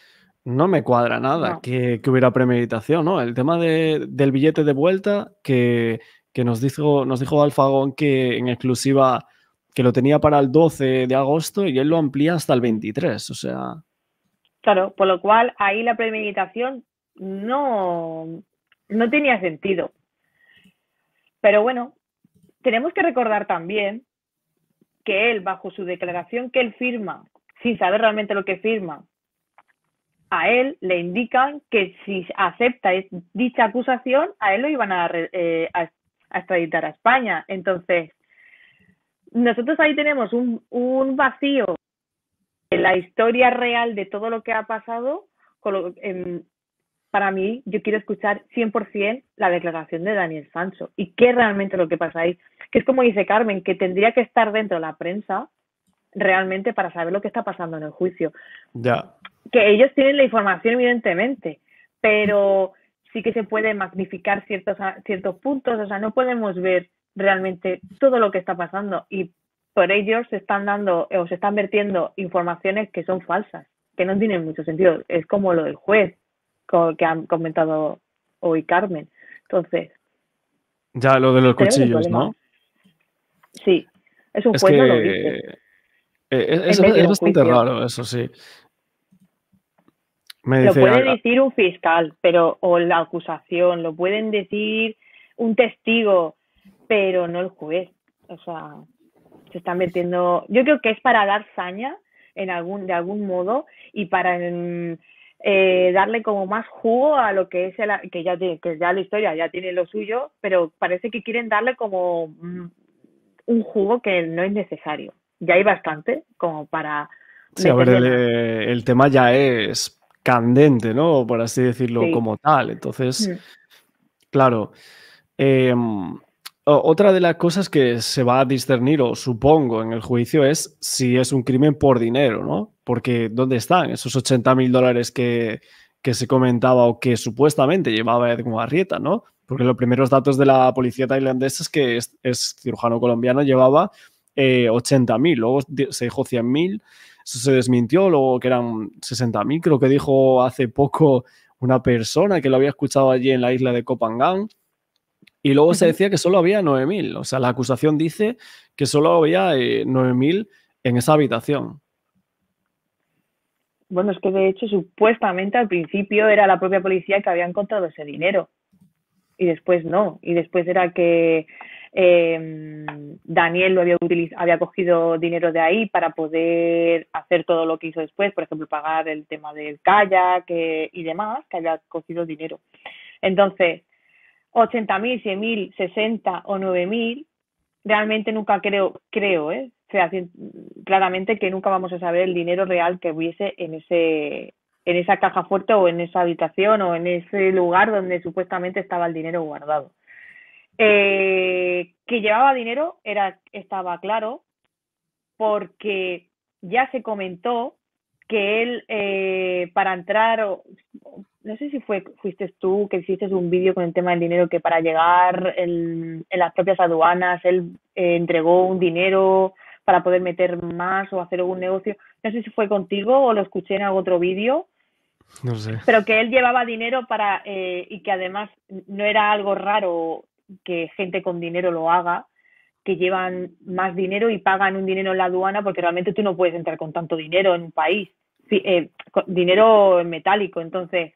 no me cuadra nada No. que, que hubiera premeditación, ¿no? El tema de- del billete de vuelta que, que nos dijo nos dijo Alfagón que en exclusiva que lo tenía para el 12 de agosto y él lo amplía hasta el 23, o sea, Claro, por lo cual ahí la premeditación no, no tenía sentido. Pero bueno, tenemos que recordar también que él, bajo su declaración que él firma, sin saber realmente lo que firma, a él le indican que si acepta dicha acusación, a él lo iban a, eh, a extraditar a España. Entonces, nosotros ahí tenemos un, un vacío en la historia real de todo lo que ha pasado, con lo- em, para mí, yo quiero escuchar 100% la declaración de Daniel Sancho y qué es realmente lo que pasa ahí. Que es como dice Carmen, que tendría que estar dentro de la prensa realmente para saber lo que está pasando en el juicio. ya. Que ellos tienen la información, evidentemente, pero sí que se puede magnificar ciertos, ciertos puntos, o sea, no podemos ver realmente todo lo que está pasando y por ellos se están dando o se están vertiendo informaciones que son falsas, que no tienen mucho sentido. Es como lo del juez que han comentado hoy Carmen. Entonces, Ya lo de los cuchillos. ¿no? sí, es un Es juez no lo que dice. eh, es, bastante raro, eso sí. Me Lo puede "Ah, decir un fiscal, pero o la acusación, lo pueden decir un testigo, pero no el juez. O sea, se están metiendo. Yo creo que es para dar saña en algún de algún modo y para mm, eh, darle como más jugo a lo que es el, que ya tiene, que ya la historia ya tiene lo suyo, pero parece que quieren darle como mm, un jugo que no es necesario. Ya hay bastante como para Sí, a ver, el, tema ya es candente, ¿no? Por así decirlo, Sí. como tal. Entonces, Mm. claro. em, otra de las cosas que se va a discernir, o supongo, en el juicio es si es un crimen por dinero, ¿no? Porque ¿dónde están esos 80 mil dólares que, que se comentaba o que supuestamente llevaba Edwin Arrieta, ¿no? Porque los primeros datos de la policía tailandesa es que es, cirujano colombiano, llevaba eh, 80 mil, luego se dijo 100 mil, eso se desmintió, luego que eran 60 mil, creo que dijo hace poco una persona que lo había escuchado allí en la isla de Kopangan. Y luego se decía que solo había 9.000. O sea, la acusación dice que solo había eh, 9.000 en esa habitación. Bueno, es que de hecho supuestamente al principio era la propia policía que había encontrado ese dinero y después no. Y después era que eh, Daniel lo había, utiliz- había cogido dinero de ahí para poder hacer todo lo que hizo después, por ejemplo, pagar el tema del kayak eh, y demás, que había cogido dinero. Entonces, 80.000, 100.000, 60 o 9.000, realmente nunca creo, creo, ¿eh? Fehaci- claramente que nunca vamos a saber el dinero real que hubiese en ese en esa caja fuerte o en esa habitación o en ese lugar donde supuestamente estaba el dinero guardado. Eh, que llevaba dinero era estaba claro porque ya se comentó que él eh, para entrar o- no sé si fue fuiste tú que hiciste un vídeo con el tema del dinero que para llegar en, en las propias aduanas él eh, entregó un dinero para poder meter más o hacer algún negocio. No sé si fue contigo o lo escuché en algún otro vídeo, No sé. pero que él llevaba dinero para eh, y que además no era algo raro que gente con dinero lo haga, que llevan más dinero y pagan un dinero en la aduana porque realmente tú no puedes entrar con tanto dinero en un país, eh, con- dinero en metálico. Entonces,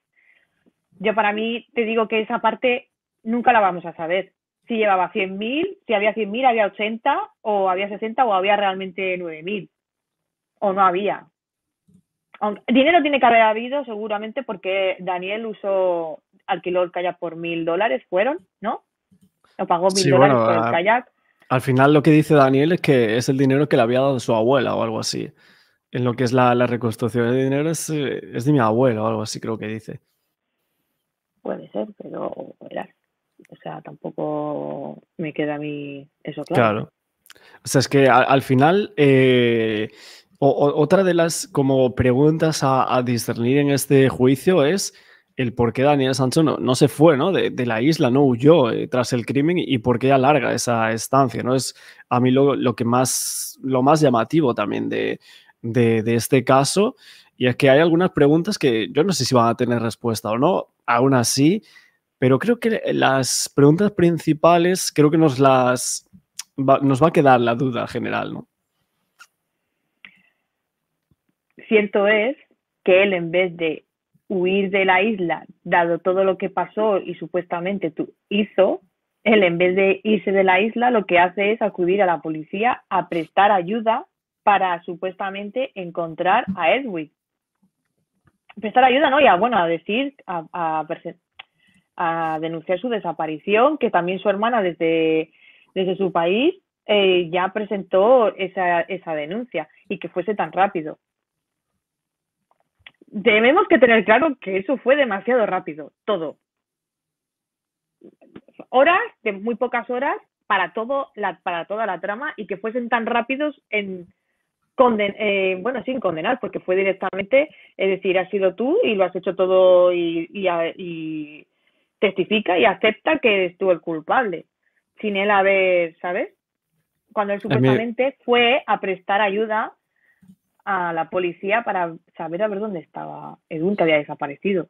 yo para mí te digo que esa parte nunca la vamos a saber. Si llevaba 100.000, si había 100.000, había 80 o había 60 o había realmente 9.000 o no había. Aunque- dinero tiene que haber habido seguramente porque Daniel usó, alquiló el kayak por mil dólares, fueron, ¿no? O pagó mil Sí, dólares bueno, por el kayak. Al final lo que dice Daniel es que es el dinero que le había dado su abuela o algo así. En lo que es la, la reconstrucción de dinero es, eh, es de mi abuela o algo así, creo que dice. Puede ser, pero verás, o sea, tampoco me queda a mí eso claro. Claro. O sea, es que al, final, eh, otra de las como preguntas a, discernir en este juicio es el por qué Daniel Sancho no, se fue ¿no? De, la isla, no huyó eh, tras el crimen y, por qué alarga esa estancia. ¿no? Es a mí lo, que más, lo más llamativo también de, de este caso. Y es que hay algunas preguntas que yo no sé si van a tener respuesta o no, aún así, pero creo que las preguntas principales, creo que nos las va- nos va a quedar la duda general, ¿no? Cierto es que él en vez de huir de la isla, dado todo lo que pasó y supuestamente tu- hizo, él en vez de irse de la isla, lo que hace es acudir a la policía a prestar ayuda para supuestamente encontrar a Edwin. Prestar ayuda, ¿no? Y a, bueno, a decir, a, a, a denunciar su desaparición, que también su hermana desde, desde su país eh, ya presentó esa, esa denuncia y que fuese tan rápido. Tenemos que tener claro que eso fue demasiado rápido, todo. Horas, de muy pocas horas, para, todo la, para toda la trama y que fuesen tan rápidos en conden eh, bueno, sin condenar, porque fue directamente, es decir, has sido tú y lo has hecho todo y, y, testifica y acepta que eres tú el culpable, sin él haber, ¿sabes? cuando él mí- supuestamente fue a prestar ayuda a la policía para saber a ver dónde estaba Edwin, que había desaparecido.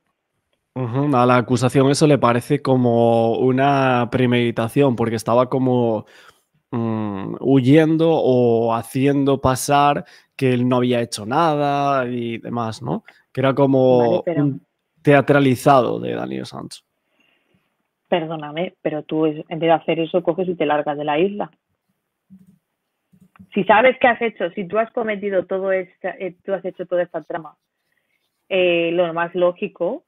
A la acusación eso le parece como una premeditación, porque estaba como mm, huyendo o haciendo pasar que él no había hecho nada y demás, ¿no? Que era como Vale, pero- un teatralizado de Daniel Sancho. Perdóname, pero tú en vez de hacer eso coges y te largas de la isla. Si sabes qué has hecho, si tú has cometido todo esta, eh, tú has hecho toda esta trama, eh, lo más lógico,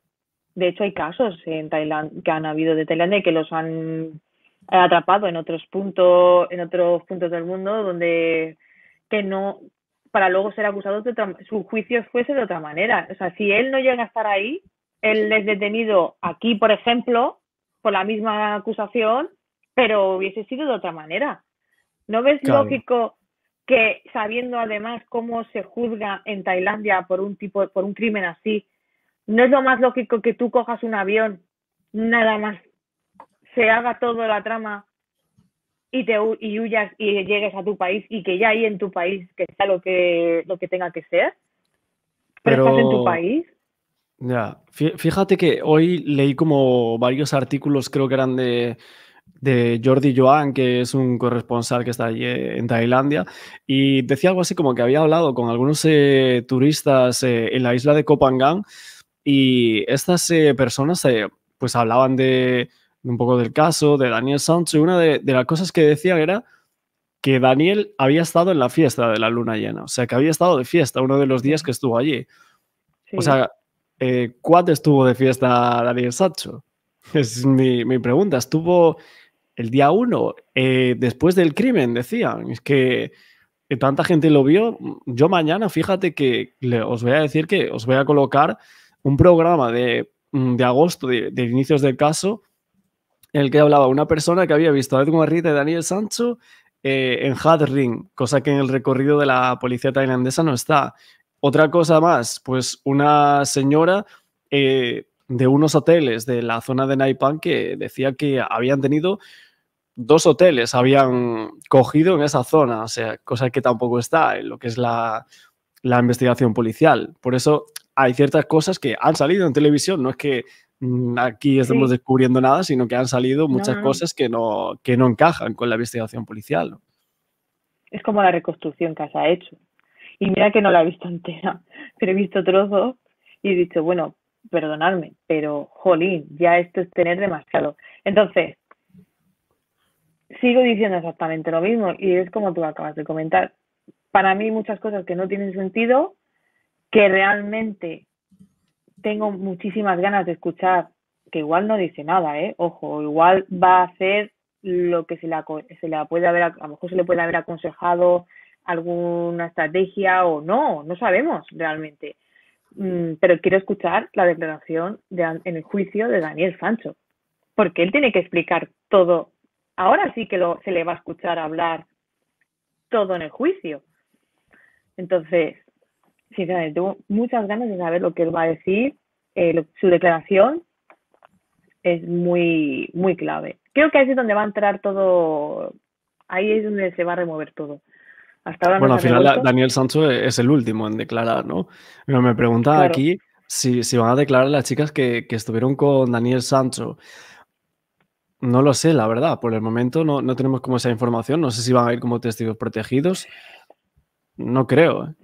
de hecho hay casos en Tailandia que han habido de Tailandia y que los han atrapado en otros puntos, en otros puntos del mundo donde que no para luego ser acusados de otra, su juicio fuese de otra manera. O sea, si él no llega a estar ahí, él es detenido aquí, por ejemplo, por la misma acusación, pero hubiese sido de otra manera. ¿No ves Claro. lógico que sabiendo además cómo se juzga en Tailandia por un tipo, por un crimen así, no es lo más lógico que tú cojas un avión, nada más, se haga toda la trama y te y huyas y llegues a tu país y que ya ahí en tu país que sea lo que lo que tenga que ser, pero, estás en tu país. Ya, fí- fíjate que hoy leí como varios artículos, creo que eran de, de Jordi Joan, que es un corresponsal que está allí en Tailandia, y decía algo así como que había hablado con algunos eh, turistas eh, en la isla de Kopangan y estas eh, personas eh, pues hablaban de un poco del caso de Daniel Sancho y una de, de las cosas que decían era que Daniel había estado en la fiesta de la luna llena, o sea, que había estado de fiesta uno de los días que estuvo allí. O sea, eh, ¿cuándo estuvo de fiesta Daniel Sancho? Es mi, mi pregunta. ¿Estuvo el día uno, eh, después del crimen? Decían. Es que eh, tanta gente lo vio. Yo mañana, fíjate que le- os voy a decir que os voy a colocar un programa de, mm, de agosto, de, de inicios del caso, en el que hablaba una persona que había visto a Edwin Arrieta y Daniel Sancho eh, en Hat Ring, cosa que en el recorrido de la policía tailandesa no está. Otra cosa más, pues una señora eh, de unos hoteles de la zona de Naipan que decía que habían tenido dos hoteles, habían cogido en esa zona, o sea, cosa que tampoco está en lo que es la, la investigación policial. Por eso hay ciertas cosas que han salido en televisión, no es que aquí estemos Sí. descubriendo nada, sino que han salido muchas no. cosas que no, que no encajan con la investigación policial. ¿no? es como la reconstrucción que se ha hecho. Y mira que no la he visto entera, pero he visto trozos y he dicho, bueno, perdonadme, pero jolín, ya esto es tener demasiado. Entonces, sigo diciendo exactamente lo mismo y es como tú acabas de comentar. Para mí muchas cosas que no tienen sentido, que realmente tengo muchísimas ganas de escuchar, que igual no dice nada, ¿eh? Ojo, igual va a hacer lo que se aco- se le puede haber, a lo mejor se le puede haber aconsejado alguna estrategia o no, no sabemos realmente. Mm, pero quiero escuchar la declaración de, en el juicio de Daniel Sancho, porque él tiene que explicar todo. Ahora sí que lo, se le va a escuchar hablar todo en el juicio. Entonces, sinceramente, tengo muchas ganas de saber lo que él va a decir. Eh, lo- su declaración es muy, muy clave. Creo que ahí es donde va a entrar todo, ahí es donde se va a remover todo. Hasta ahora no Bueno, al final. Daniel Sancho e- es el último en declarar, ¿no? Pero me preguntan Claro. aquí si, si van a declarar las chicas que, que estuvieron con Daniel Sancho. No lo sé, la verdad. Por el momento no, no tenemos como esa información. No sé si van a ir como testigos protegidos. No creo. ¿eh?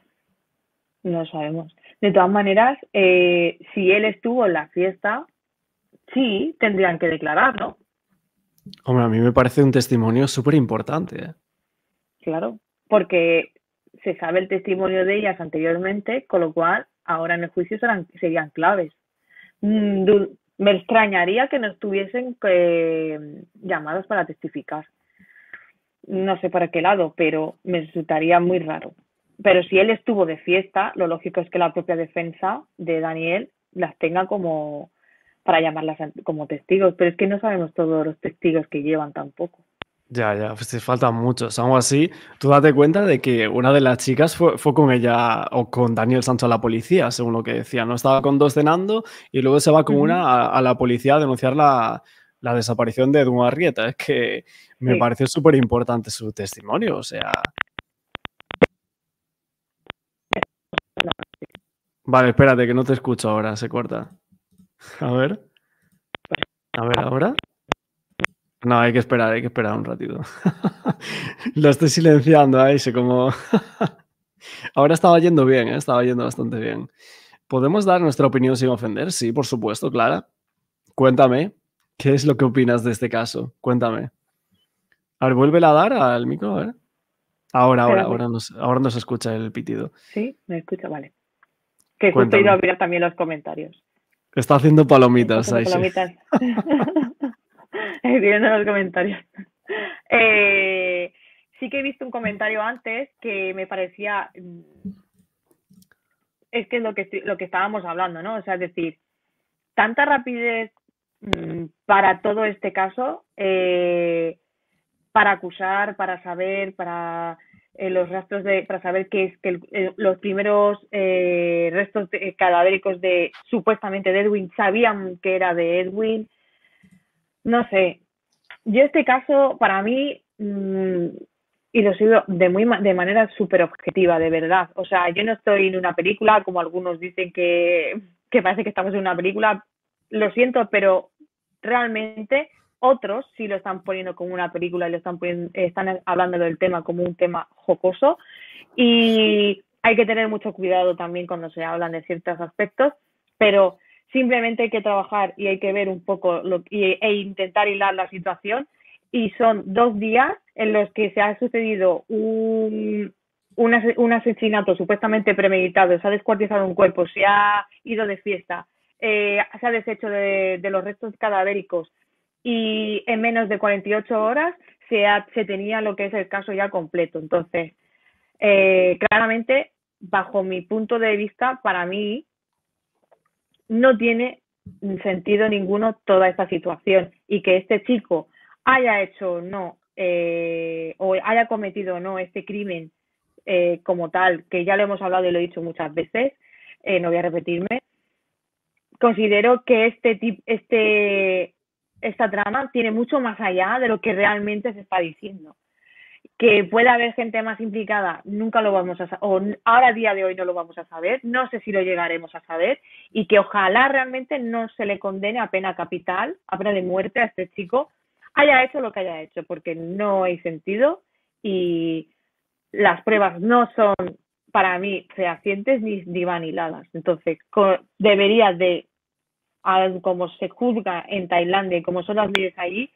No sabemos. De todas maneras, eh, si él estuvo en la fiesta, sí, tendrían que declarar, ¿no? Hombre, a mí me parece un testimonio súper importante. ¿eh? Claro, porque se sabe el testimonio de ellas anteriormente, con lo cual ahora en el juicio serán, serían claves. Mm, Me extrañaría que no estuviesen eh, llamadas para testificar. No sé para qué lado, pero me resultaría muy raro. Pero si él estuvo de fiesta, lo lógico es que la propia defensa de Daniel las tenga como para llamarlas como testigos, pero es que no sabemos todos los testigos que llevan tampoco. Ya, ya, pues te faltan muchos. Aún así, tú date cuenta de que una de las chicas fue, fue con ella o con Daniel Sancho a la policía, según lo que decía. No estaba con dos cenando y luego se va con una a, a la policía a denunciar la, la desaparición de Edwin Arrieta. Es que me Sí. pareció súper importante su testimonio. O sea. Vale, espérate, que no te escucho ahora, se corta. A ver. A ver, ahora. No, hay que esperar, hay que esperar un ratito. *laughs* Lo estoy silenciando ahí, sé como. *laughs* Ahora estaba yendo bien, ¿eh? estaba yendo bastante bien. ¿Podemos dar nuestra opinión sin ofender? Sí, por supuesto, Clara. Cuéntame, ¿qué es lo que opinas de este caso? Cuéntame. A ver, vuélvela a dar al micro, a ver. Ahora, ahora, ahora nos, ahora nos escucha el pitido. Sí, me escucha, vale. Que justo he ido a mirar también los comentarios. Está haciendo palomitas, Haciendo ahí sí. palomitas. *laughs* Estoy viendo los comentarios. Eh, sí que he visto un comentario antes que me parecía. mm, Es que es lo que, estoy- lo que estábamos hablando, ¿no? O sea, es decir, tanta rapidez mm, para todo este caso, eh, para acusar, para saber, para eh, los rastros de, para saber qué es que el- eh, los primeros eh, restos de- cadavéricos de supuestamente de Edwin sabían que era de Edwin. No sé. Yo este caso, para mí, mm, y lo sigo de muy de manera súper objetiva, de verdad. O sea, yo no estoy en una película, como algunos dicen que, que parece que estamos en una película. Lo siento, pero realmente otros sí lo están poniendo como una película y lo están poniendo, están hablando del tema como un tema jocoso. Y hay que tener mucho cuidado también cuando se hablan de ciertos aspectos, pero simplemente hay que trabajar y hay que ver un poco lo, y, e intentar hilar la situación. Y son dos días en los que se ha sucedido un, un, un asesinato supuestamente premeditado, se ha descuartizado un cuerpo, se ha ido de fiesta, eh, se ha deshecho de, de los restos cadavéricos y en menos de 48 horas se, ha- se tenía lo que es el caso ya completo. Entonces, eh, claramente, bajo mi punto de vista, para mí no tiene sentido ninguno toda esta situación y que este chico haya hecho o no eh, o haya cometido o no este crimen eh, como tal, que ya lo hemos hablado y lo he dicho muchas veces, eh, no voy a repetirme, considero que este tip, este esta trama tiene mucho más allá de lo que realmente se está diciendo. Que pueda haber gente más implicada, nunca lo vamos a saber, o ahora a día de hoy no lo vamos a saber, no sé si lo llegaremos a saber, y que ojalá realmente no se le condene a pena capital, a pena de muerte a este chico, haya hecho lo que haya hecho, porque no hay sentido y las pruebas no son para mí fehacientes ni, ni van hiladas. Entonces, debería de, al- como se juzga en Tailandia y como son las leyes allí,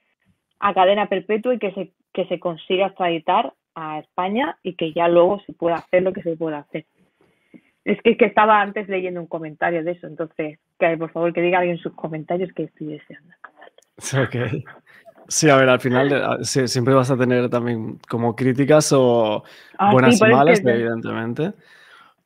a cadena perpetua y que se, que se consiga extraditar a España y que ya luego se pueda hacer lo que se pueda hacer. Es que, que estaba antes leyendo un comentario de eso, entonces, que por favor que diga alguien sus comentarios que estoy deseando. *laughs* Ok. Sí, a ver, al final eh, sí, siempre vas a tener también como críticas o Ah, buenas sí, y malas, que- evidentemente.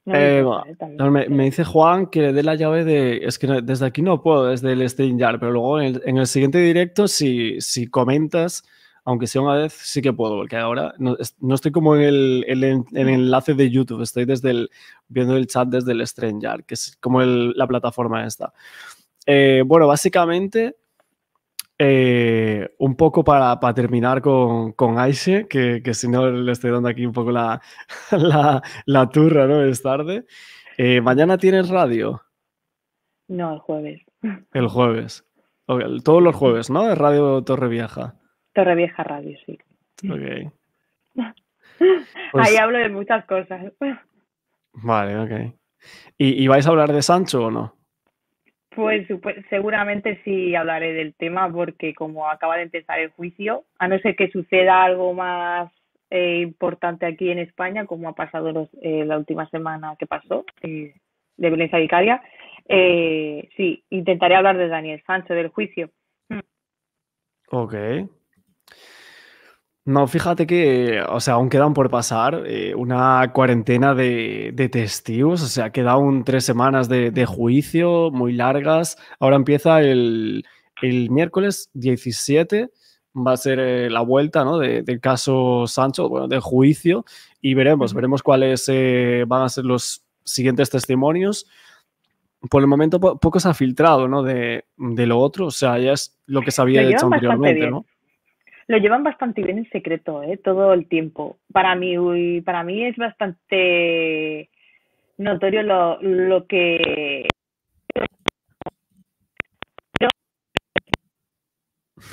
No, Eh, me, me dice Juan que le dé la llave de. Es que no- desde aquí no puedo, desde el StreamYard, pero luego en el, en el siguiente directo, si, si comentas, aunque sea una vez, sí que puedo, porque ahora no, no estoy como en el, el en- el enlace de YouTube, estoy desde el, viendo el chat desde el StreamYard, que es como el- la plataforma esta. Eh, bueno, básicamente, eh, un poco para, para terminar con, con Aishe, que, que si no le estoy dando aquí un poco la, *laughs* la, la turra, ¿no? Es tarde. Eh, mañana tienes radio, No, el jueves. el jueves. Ok, todos los jueves, ¿no? De Radio Torrevieja. Torrevieja Radio, sí. Ok. *laughs* Pues- Ahí hablo de muchas cosas. Vale, ok. ¿Y, y vais a hablar de Sancho o no? Pues seguramente sí hablaré del tema porque como acaba de empezar el juicio, a no ser que suceda algo más eh, importante aquí en España, como ha pasado los, eh, la última semana que pasó eh, de violencia vicaria, eh, sí, intentaré hablar de Daniel Sancho, del juicio. Ok. No, fíjate que, o sea, aún quedan por pasar eh, una cuarentena de, de testigos, o sea, quedan tres semanas de, de juicio muy largas. Ahora empieza el, el miércoles 17, va a ser eh, la vuelta ¿no? de- del caso Sancho, bueno, del juicio, y veremos, veremos cuáles eh, van a ser los siguientes testimonios. por el momento po- poco se ha filtrado, ¿no? De, de lo otro, o sea, ya es lo que *laughs* se había hecho anteriormente. ¿no? Lo llevan bastante bien en secreto, ¿eh? todo el tiempo. Para mí, uy, para mí es bastante notorio lo, lo que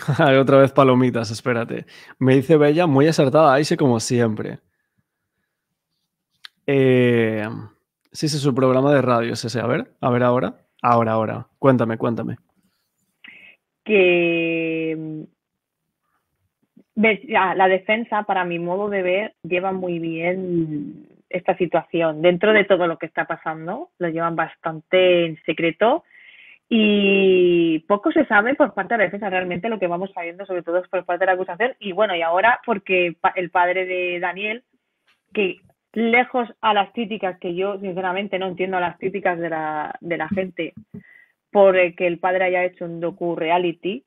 *laughs* Otra vez palomitas, espérate. Me dice Bella, muy acertada, Aise, como siempre. Eh, sí, sí, su programa de radio es ese. A ver, a ver ahora. Ahora, ahora. Cuéntame, cuéntame. que la defensa, para mi modo de ver, lleva muy bien esta situación. Dentro de todo lo que está pasando, lo llevan bastante en secreto y poco se sabe por parte de la defensa. Realmente lo que vamos sabiendo, sobre todo, es por parte de la acusación. Y bueno, y ahora porque el padre de Daniel, que lejos a las críticas, que yo sinceramente no entiendo las críticas de la, de la gente por que el padre haya hecho un docu-reality,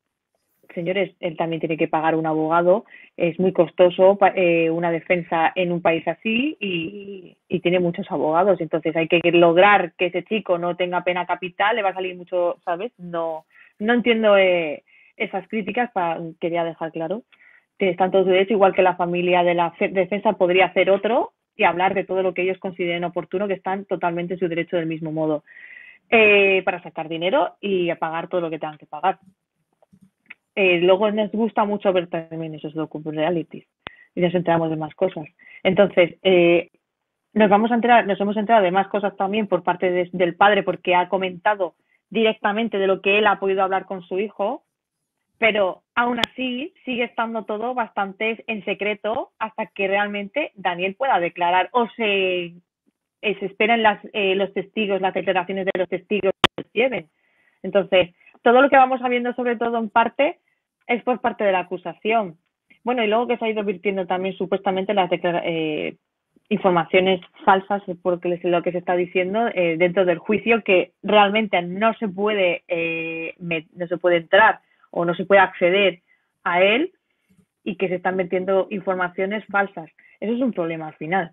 señores, él también tiene que pagar un abogado, es muy costoso eh, una defensa en un país así y, y tiene muchos abogados, entonces hay que lograr que ese chico no tenga pena capital, le va a salir mucho, ¿sabes? No, no entiendo eh, esas críticas, quería dejar claro, que están todos su derecho, igual que la familia de la fe- defensa podría hacer otro y hablar de todo lo que ellos consideren oportuno, que están totalmente en su derecho del mismo modo eh, para sacar dinero y pagar todo lo que tengan que pagar. Eh, luego nos gusta mucho ver también esos docu-realities y nos enteramos de más cosas. Entonces, eh, nos vamos a enterar, nos hemos enterado de más cosas también por parte de- del padre porque ha comentado directamente de lo que él ha podido hablar con su hijo, pero aún así sigue estando todo bastante en secreto hasta que realmente Daniel pueda declarar o se, eh, se esperan las, eh, los testigos, las declaraciones de los testigos que los lleven. Entonces, todo lo que vamos sabiendo, sobre todo en parte, es por parte de la acusación. Bueno, y luego que se ha ido virtiendo también supuestamente las eh, informaciones falsas, porque es lo que se está diciendo eh, dentro del juicio, que realmente no se puede eh, no se puede entrar o no se puede acceder a él y que se están metiendo informaciones falsas. Eso es un problema al final.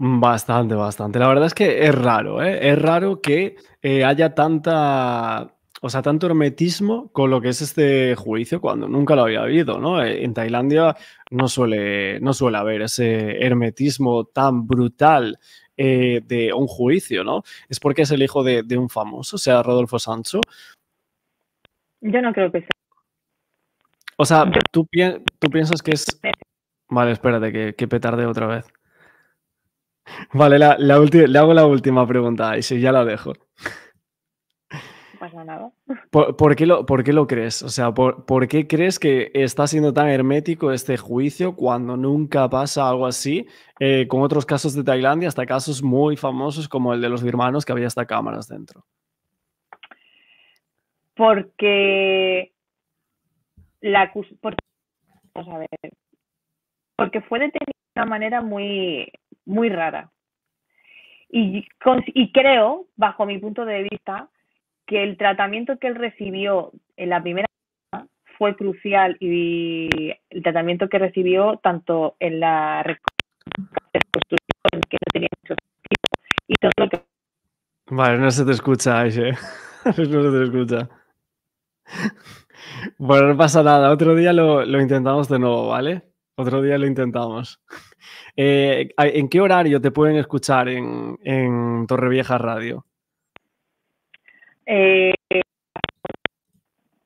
Bastante, bastante. La verdad es que es raro, ¿eh? Es raro que eh, haya tanta, o sea, tanto hermetismo con lo que es este juicio cuando nunca lo había habido, ¿no? Eh, En Tailandia no suele, no suele haber ese hermetismo tan brutal eh, de un juicio, ¿no? Es porque es el hijo de, de un famoso, o sea, Rodolfo Sancho. Yo no creo que sea. O sea, ¿tú, pien- tú piensas que es... *laughs* Vale, espérate, que, que petarde otra vez. Vale, la, le hago la última pregunta y si ya la dejo. Pasa nada. ¿Por, por qué lo, por qué lo crees? O sea, ¿por, por qué crees que está siendo tan hermético este juicio cuando nunca pasa algo así? eh, con otros casos de Tailandia, hasta casos muy famosos como el de los birmanos, que había hasta cámaras dentro. porque la porque, vamos a ver, porque fue detenido de una manera muy muy rara y con- y creo bajo mi punto de vista que el tratamiento que él recibió en la primera fue crucial y el tratamiento que recibió tanto en la reconstrucción que no tenía mucho sentido y todo lo que Vale, no se te escucha, Aishe. *laughs* no se te escucha. Bueno, no pasa nada. Otro día lo, lo intentamos de nuevo, ¿vale? Otro día lo intentamos. Eh, ¿En qué horario te pueden escuchar en, en Torrevieja Radio? Eh,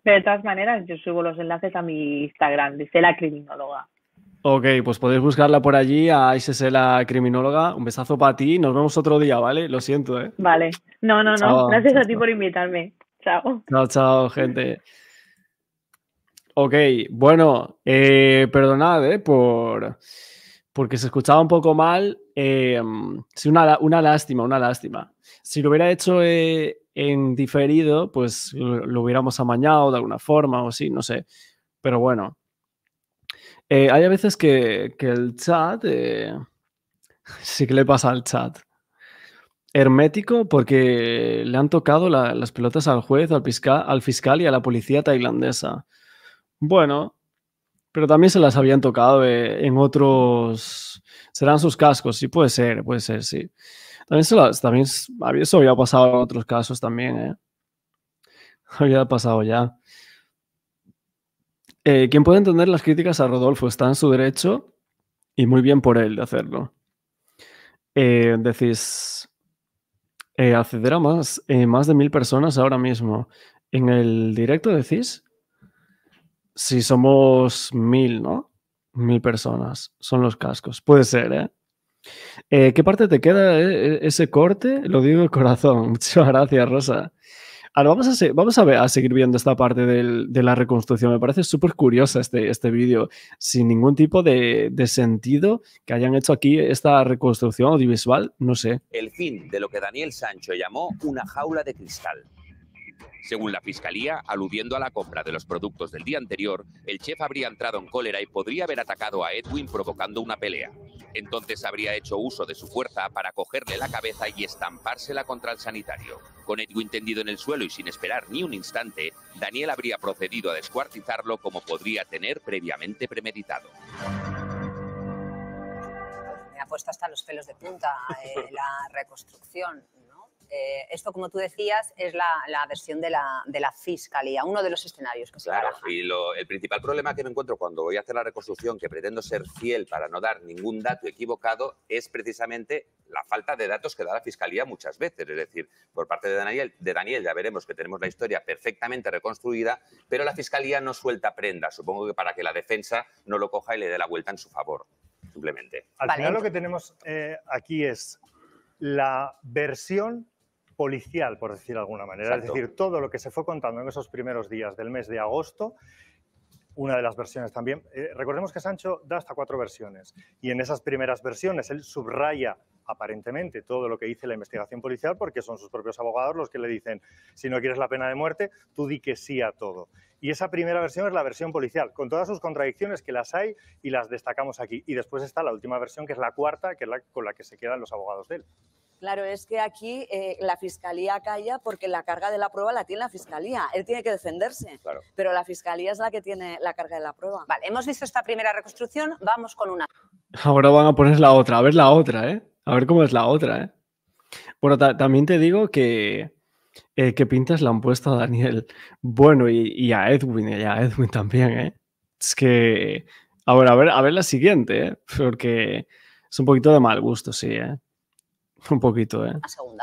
de todas maneras, yo subo los enlaces a mi Instagram, dice la criminóloga. Ok, pues podéis buscarla por allí, a ISS la criminóloga. Un besazo para ti. Nos vemos otro día, ¿vale? Lo siento, ¿eh? Vale. No, no, no. Chao, Gracias a ti por invitarme. Chao. Chao, chao, gente. Ok, bueno, eh, perdonad eh, por porque se escuchaba un poco mal. eh, sí, una, una lástima, una lástima. Si lo hubiera hecho eh, en diferido, pues lo, hubiéramos amañado de alguna forma o así, no sé. Pero bueno. Eh, hay a veces que, el chat eh, *laughs* sí que le pasa al chat. Hermético porque le han tocado la- las pelotas al juez, al fiscal, al fiscal y a la policía tailandesa. Bueno, Pero también se las habían tocado en otros. Serán sus cascos, sí, puede ser, puede ser, sí. También, también eso había pasado en otros casos también, ¿eh? *laughs* Había pasado ya. Eh, quien puede entender las críticas a Rodolfo está en su derecho y muy bien por él de hacerlo. Eh, decís, eh, acceder a más, eh, más de mil personas ahora mismo. En el directo decís, si somos mil, ¿no? Mil personas son los cascos. Puede ser, ¿eh? Eh, ¿Qué parte te queda eh, ese corte? Lo digo de corazón. *laughs* Muchas gracias, Rosa. Ahora vamos a, vamos a, ver- a seguir viendo esta parte de la reconstrucción. Me parece súper curiosa este, este vídeo, sin ningún tipo de sentido que hayan hecho aquí esta reconstrucción audiovisual. No sé. el fin de lo que Daniel Sancho llamó una jaula de cristal. Según la fiscalía, aludiendo a la compra de los productos del día anterior, el chef habría entrado en cólera y podría haber atacado a Edwin provocando una pelea. Entonces habría hecho uso de su fuerza para cogerle la cabeza y estampársela contra el sanitario. Con Edwin tendido en el suelo y sin esperar ni un instante, Daniel habría procedido a descuartizarlo como podría tener previamente premeditado. Me ha puesto hasta los pelos de punta eh, la reconstrucción. Eh, esto, como tú decías, es la, la versión de la, de la fiscalía, uno de los escenarios que se Claro, y lo- el principal problema que me encuentro cuando voy a hacer la reconstrucción, que pretendo ser fiel para no dar ningún dato equivocado, es precisamente la falta de datos que da la Fiscalía muchas veces. Es decir, por parte de Daniel, de Daniel ya veremos que tenemos la historia perfectamente reconstruida, pero la Fiscalía no suelta prenda, supongo que para que la defensa no lo coja y le dé la vuelta en su favor, simplemente. Al final lo que tenemos eh, aquí es la versión policial, por decir de alguna manera. Exacto. Es decir, todo lo que se fue contando en esos primeros días del mes de agosto, una de las versiones también. eh, recordemos que Sancho da hasta cuatro versiones y en esas primeras versiones él subraya aparentemente todo lo que dice la investigación policial porque son sus propios abogados los que le dicen, si no quieres la pena de muerte, tú di que sí a todo. Y esa primera versión es la versión policial, con todas sus contradicciones que las hay y las destacamos aquí. Y después está la última versión, que es la cuarta, que es la con la que se quedan los abogados de él. Claro, es que aquí eh, la fiscalía calla porque la carga de la prueba la tiene la fiscalía. Él tiene que defenderse, pero la fiscalía es la que tiene la carga de la prueba. Vale, hemos visto esta primera reconstrucción, vamos con una. Ahora van a poner la otra, a ver la otra, ¿eh? A ver cómo es la otra, ¿eh? Bueno, ta- también te digo que, eh, que pintas la han puesto a Daniel. Bueno, y, y a Edwin, y a Edwin también, ¿eh? Es que. A ver, a ver, a ver la siguiente, ¿eh? Porque es un poquito de mal gusto, sí, ¿eh? *laughs* Un poquito, ¿eh?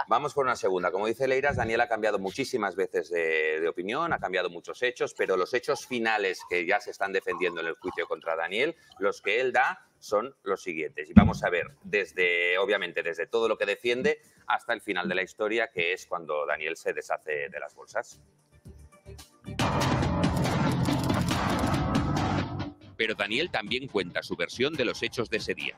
Vamos por una segunda. Como dice Leiras, Daniel ha cambiado muchísimas veces de, de opinión, ha cambiado muchos hechos, pero los hechos finales que ya se están defendiendo en el juicio contra Daniel, los que él da son los siguientes. Y vamos a ver desde, obviamente, desde todo lo que defiende hasta el final de la historia, que es cuando Daniel se deshace de las bolsas. Pero Daniel también cuenta su versión de los hechos de ese día.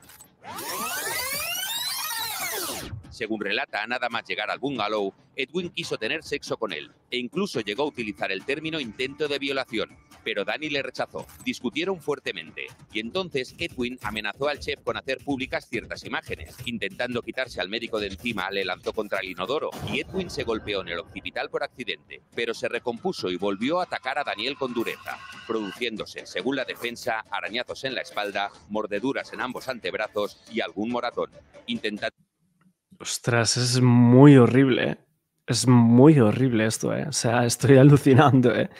Según relata, nada más llegar al bungalow, Edwin quiso tener sexo con él e incluso llegó a utilizar el término intento de violación, pero Dani le rechazó. Discutieron fuertemente y entonces Edwin amenazó al chef con hacer públicas ciertas imágenes. Intentando quitarse al médico de encima, le lanzó contra el inodoro y Edwin se golpeó en el occipital por accidente, pero se recompuso y volvió a atacar a Daniel con dureza, produciéndose, según la defensa, arañazos en la espalda, mordeduras en ambos antebrazos y algún moratón. Intentando Ostras, es muy horrible, ¿eh? Es muy horrible esto, ¿eh? O sea, estoy *laughs* alucinando, ¿eh?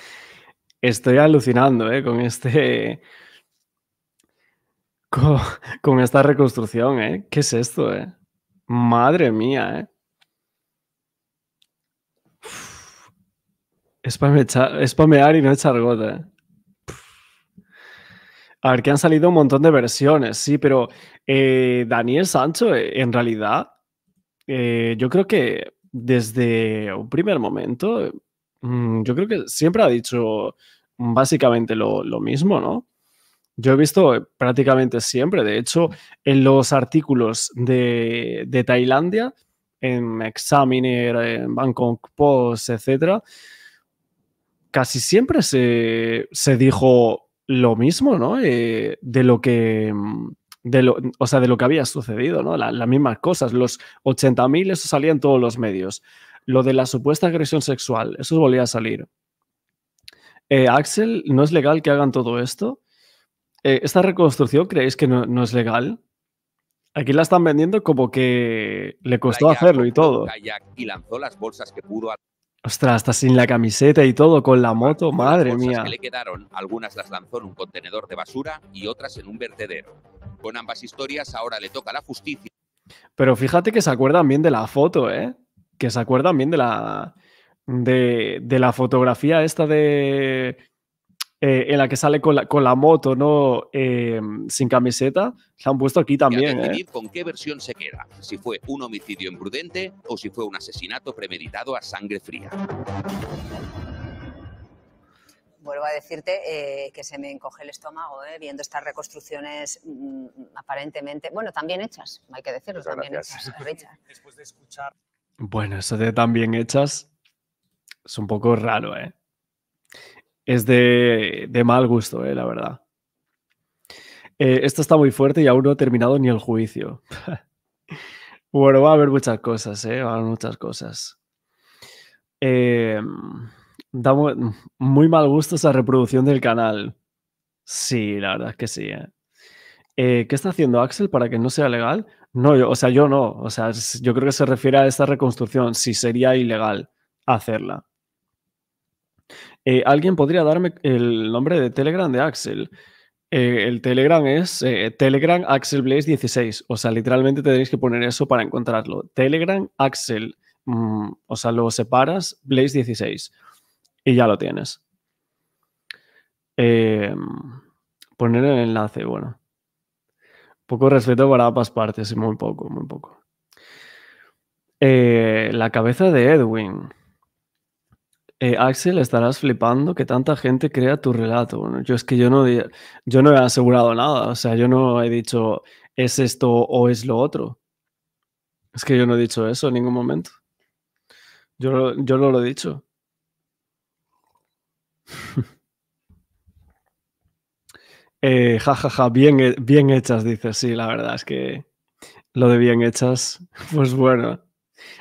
Estoy alucinando, ¿eh? Con este... Con, esta reconstrucción, ¿eh? ¿Qué es esto, eh? Madre mía, ¿eh? Es para spamear y no echar gota, ¿eh? A ver, que han salido un montón de versiones, sí, pero eh, Daniel Sancho, eh, en realidad, eh, yo creo que desde un primer momento, mm, yo creo que siempre ha dicho básicamente lo, lo mismo, ¿no? Yo he visto eh, prácticamente siempre, de hecho, en los artículos de, de Tailandia, en Examiner, en Bangkok Post, etcétera, casi siempre se, se dijo lo mismo, ¿no? Eh, de lo que. De lo, o sea, de lo que había sucedido, ¿no? La- las mismas cosas. Los 80.000, eso salía en todos los medios. Lo de la supuesta agresión sexual, eso volvía a salir. Eh, Axel, ¿no es legal que hagan todo esto? Eh, ¿Esta reconstrucción creéis que no, no es legal? Aquí la están vendiendo como que le costó hacerlo y todo. y lanzó las bolsas que pudo Ostras, hasta sin la camiseta y todo, con la moto, las madre bolsas mía. que le quedaron, algunas las lanzó en un contenedor de basura y otras en un vertedero. Con ambas historias ahora le toca la justicia Pero fíjate que se acuerdan bien de la foto, ¿eh? Que se acuerdan bien de la, de, de la fotografía esta de... eh, en la que sale con la, con la moto, ¿no? Eh, sin camiseta. La han puesto aquí a también, ¿eh? con qué versión se queda, si fue un homicidio imprudente o si fue un asesinato premeditado a sangre fría. Vuelvo a decirte eh, que se me encoge el estómago eh, viendo estas reconstrucciones mm, aparentemente, bueno, también hechas, hay que decirlo, Muchas también gracias. hechas, Richard. *laughs* Después de escuchar Bueno, eso de tan bien hechas es un poco raro, ¿eh? Es de, de mal gusto, ¿eh? La verdad. Eh, esto está muy fuerte y aún no ha terminado ni el juicio. *laughs* bueno, va a haber muchas cosas, ¿eh? Va a haber muchas cosas. Eh, da mu- muy mal gusto esa reproducción del canal. Sí, la verdad es que sí, ¿eh? Eh, ¿Qué está haciendo Axel para que no sea legal? No, yo- o sea, yo no. O sea, yo creo que se refiere a esta reconstrucción, si sería ilegal hacerla. Eh, ¿Alguien podría darme el nombre de Telegram de Axel? El Telegram es Telegram Axel Blaze 16. O sea, literalmente tenéis que poner eso para encontrarlo. Telegram Axel. mm, o sea, lo separas Blaze 16. Y ya lo tienes. Eh, poner el enlace, bueno. Poco respeto para ambas partes, y muy poco, muy poco. Eh, la cabeza de Edwin. Eh, Axel, estarás flipando que tanta gente crea tu relato. Yo es que yo no, yo no he asegurado nada. O sea, yo no he dicho es esto o es lo otro. Es que yo no he dicho eso en ningún momento. Yo, yo no lo he dicho. *laughs* Eh, ja, ja, ja, bien, bien hechas, dices. Sí, la verdad es que lo de bien hechas, *laughs* pues bueno.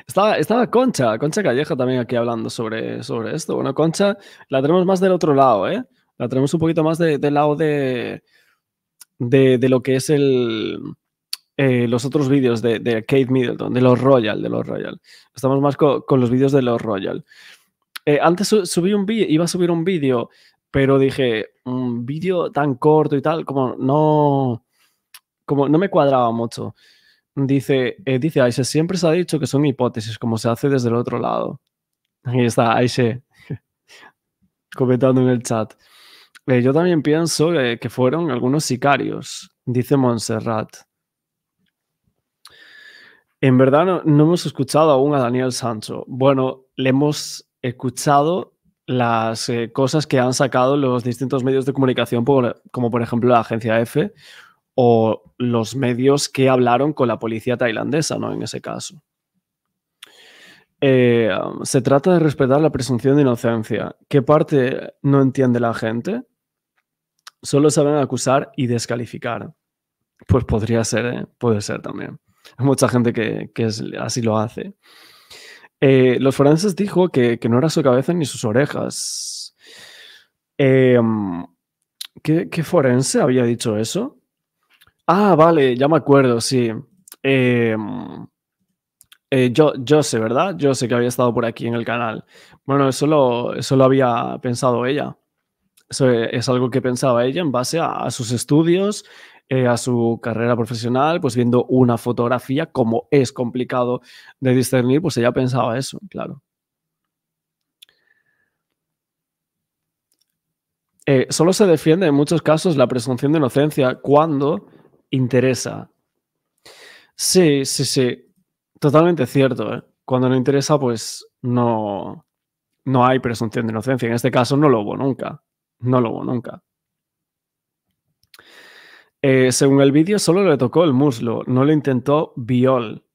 Estaba, estaba Concha, Concha Calleja también aquí hablando sobre, sobre esto. Bueno, Concha la tenemos más del otro lado, ¿eh? La tenemos un poquito más de- del lado de, de, lo que es el, eh, los otros vídeos de, de Kate Middleton, de los Royal, de los Royal. Estamos más co- con, los vídeos de los Royal. Eh, antes su- subí un iba a subir un vídeo, pero dije, un vídeo tan corto y tal, como no, como no me cuadraba mucho. Dice, eh, siempre se ha dicho que son hipótesis, como se hace desde el otro lado. Ahí está Aisha *laughs* comentando en el chat. Eh, yo también pienso eh, que fueron algunos sicarios, dice Montserrat. En verdad no, no hemos escuchado aún a Daniel Sancho. Bueno, le hemos escuchado las eh, cosas que han sacado los distintos medios de comunicación, como por ejemplo la agencia F o los medios que hablaron con la policía tailandesa, ¿no? En ese caso. Eh, um, se trata de respetar la presunción de inocencia. ¿Qué parte no entiende la gente? Solo saben acusar y descalificar. Pues podría ser, ¿eh? puede ser también. Hay mucha gente que, así lo hace. Eh, los forenses dijo que, que no era su cabeza ni sus orejas. Um, ¿qué, forense había dicho eso? Ah, vale, ya me acuerdo, sí. Eh, eh, yo, yo sé, ¿verdad? Yo sé que había estado por aquí en el canal. Bueno, eso lo, eso lo había pensado ella. Eso es algo que pensaba ella en base a sus estudios, eh, a su carrera profesional, pues viendo una fotografía, como es complicado de discernir, pues ella pensaba eso, claro. Eh, solo se defiende en muchos casos la presunción de inocencia cuando interesa. Sí, sí, sí. Totalmente cierto. ¿eh? Cuando no interesa, pues no, no hay presunción de inocencia. En este caso no lo hubo nunca. No lo hubo nunca. Eh, según el vídeo, solo le tocó el muslo, no le intentó viol.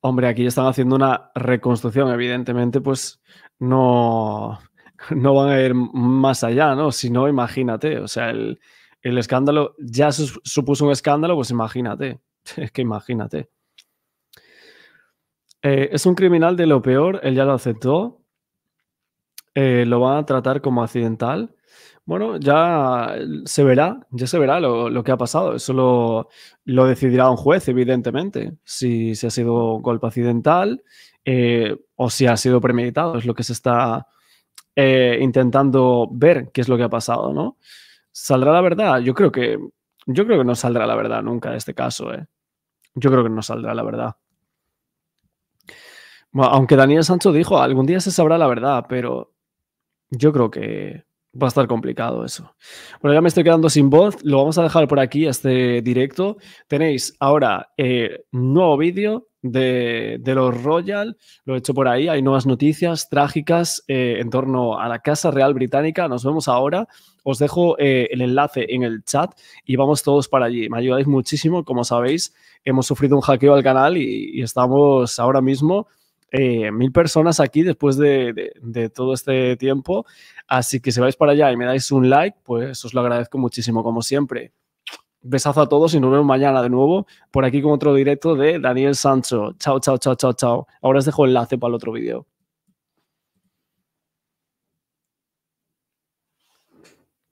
Hombre, aquí están haciendo una reconstrucción, evidentemente, pues no, no van a ir más allá, ¿no? Si no, imagínate, o sea, el, el escándalo ya supuso un escándalo, pues imagínate, *laughs* es que imagínate. Eh, es un criminal de lo peor, él ya lo aceptó, Eh, lo van a tratar como accidental. Bueno, ya se verá, ya se verá lo, lo que ha pasado. Eso lo, lo, decidirá un juez, evidentemente. Si, si ha sido golpe accidental eh, o si ha sido premeditado, es lo que se está eh, intentando ver qué es lo que ha pasado, ¿no? ¿Saldrá la verdad? Yo creo que, yo creo que no saldrá la verdad nunca en este caso, ¿eh? Yo creo que no saldrá la verdad. Bueno, aunque Daniel Sancho dijo, algún día se sabrá la verdad, pero yo creo que va a estar complicado eso. Bueno, ya me estoy quedando sin voz, lo vamos a dejar por aquí, este directo. Tenéis ahora eh, nuevo vídeo de, los Royal, lo he hecho por ahí, hay nuevas noticias trágicas eh, en torno a la Casa Real Británica, nos vemos ahora, os dejo eh, el enlace en el chat y vamos todos para allí, me ayudáis muchísimo, como sabéis, hemos sufrido un hackeo al canal y, estamos ahora mismo... Eh, mil personas aquí después de, de, todo este tiempo. Así que si vais para allá y me dais un like, pues os lo agradezco muchísimo, como siempre. Besazo a todos y nos vemos mañana de nuevo por aquí con otro directo de Daniel Sancho. Chao, chao, chao, chao, chao. Ahora os dejo el enlace para el otro vídeo.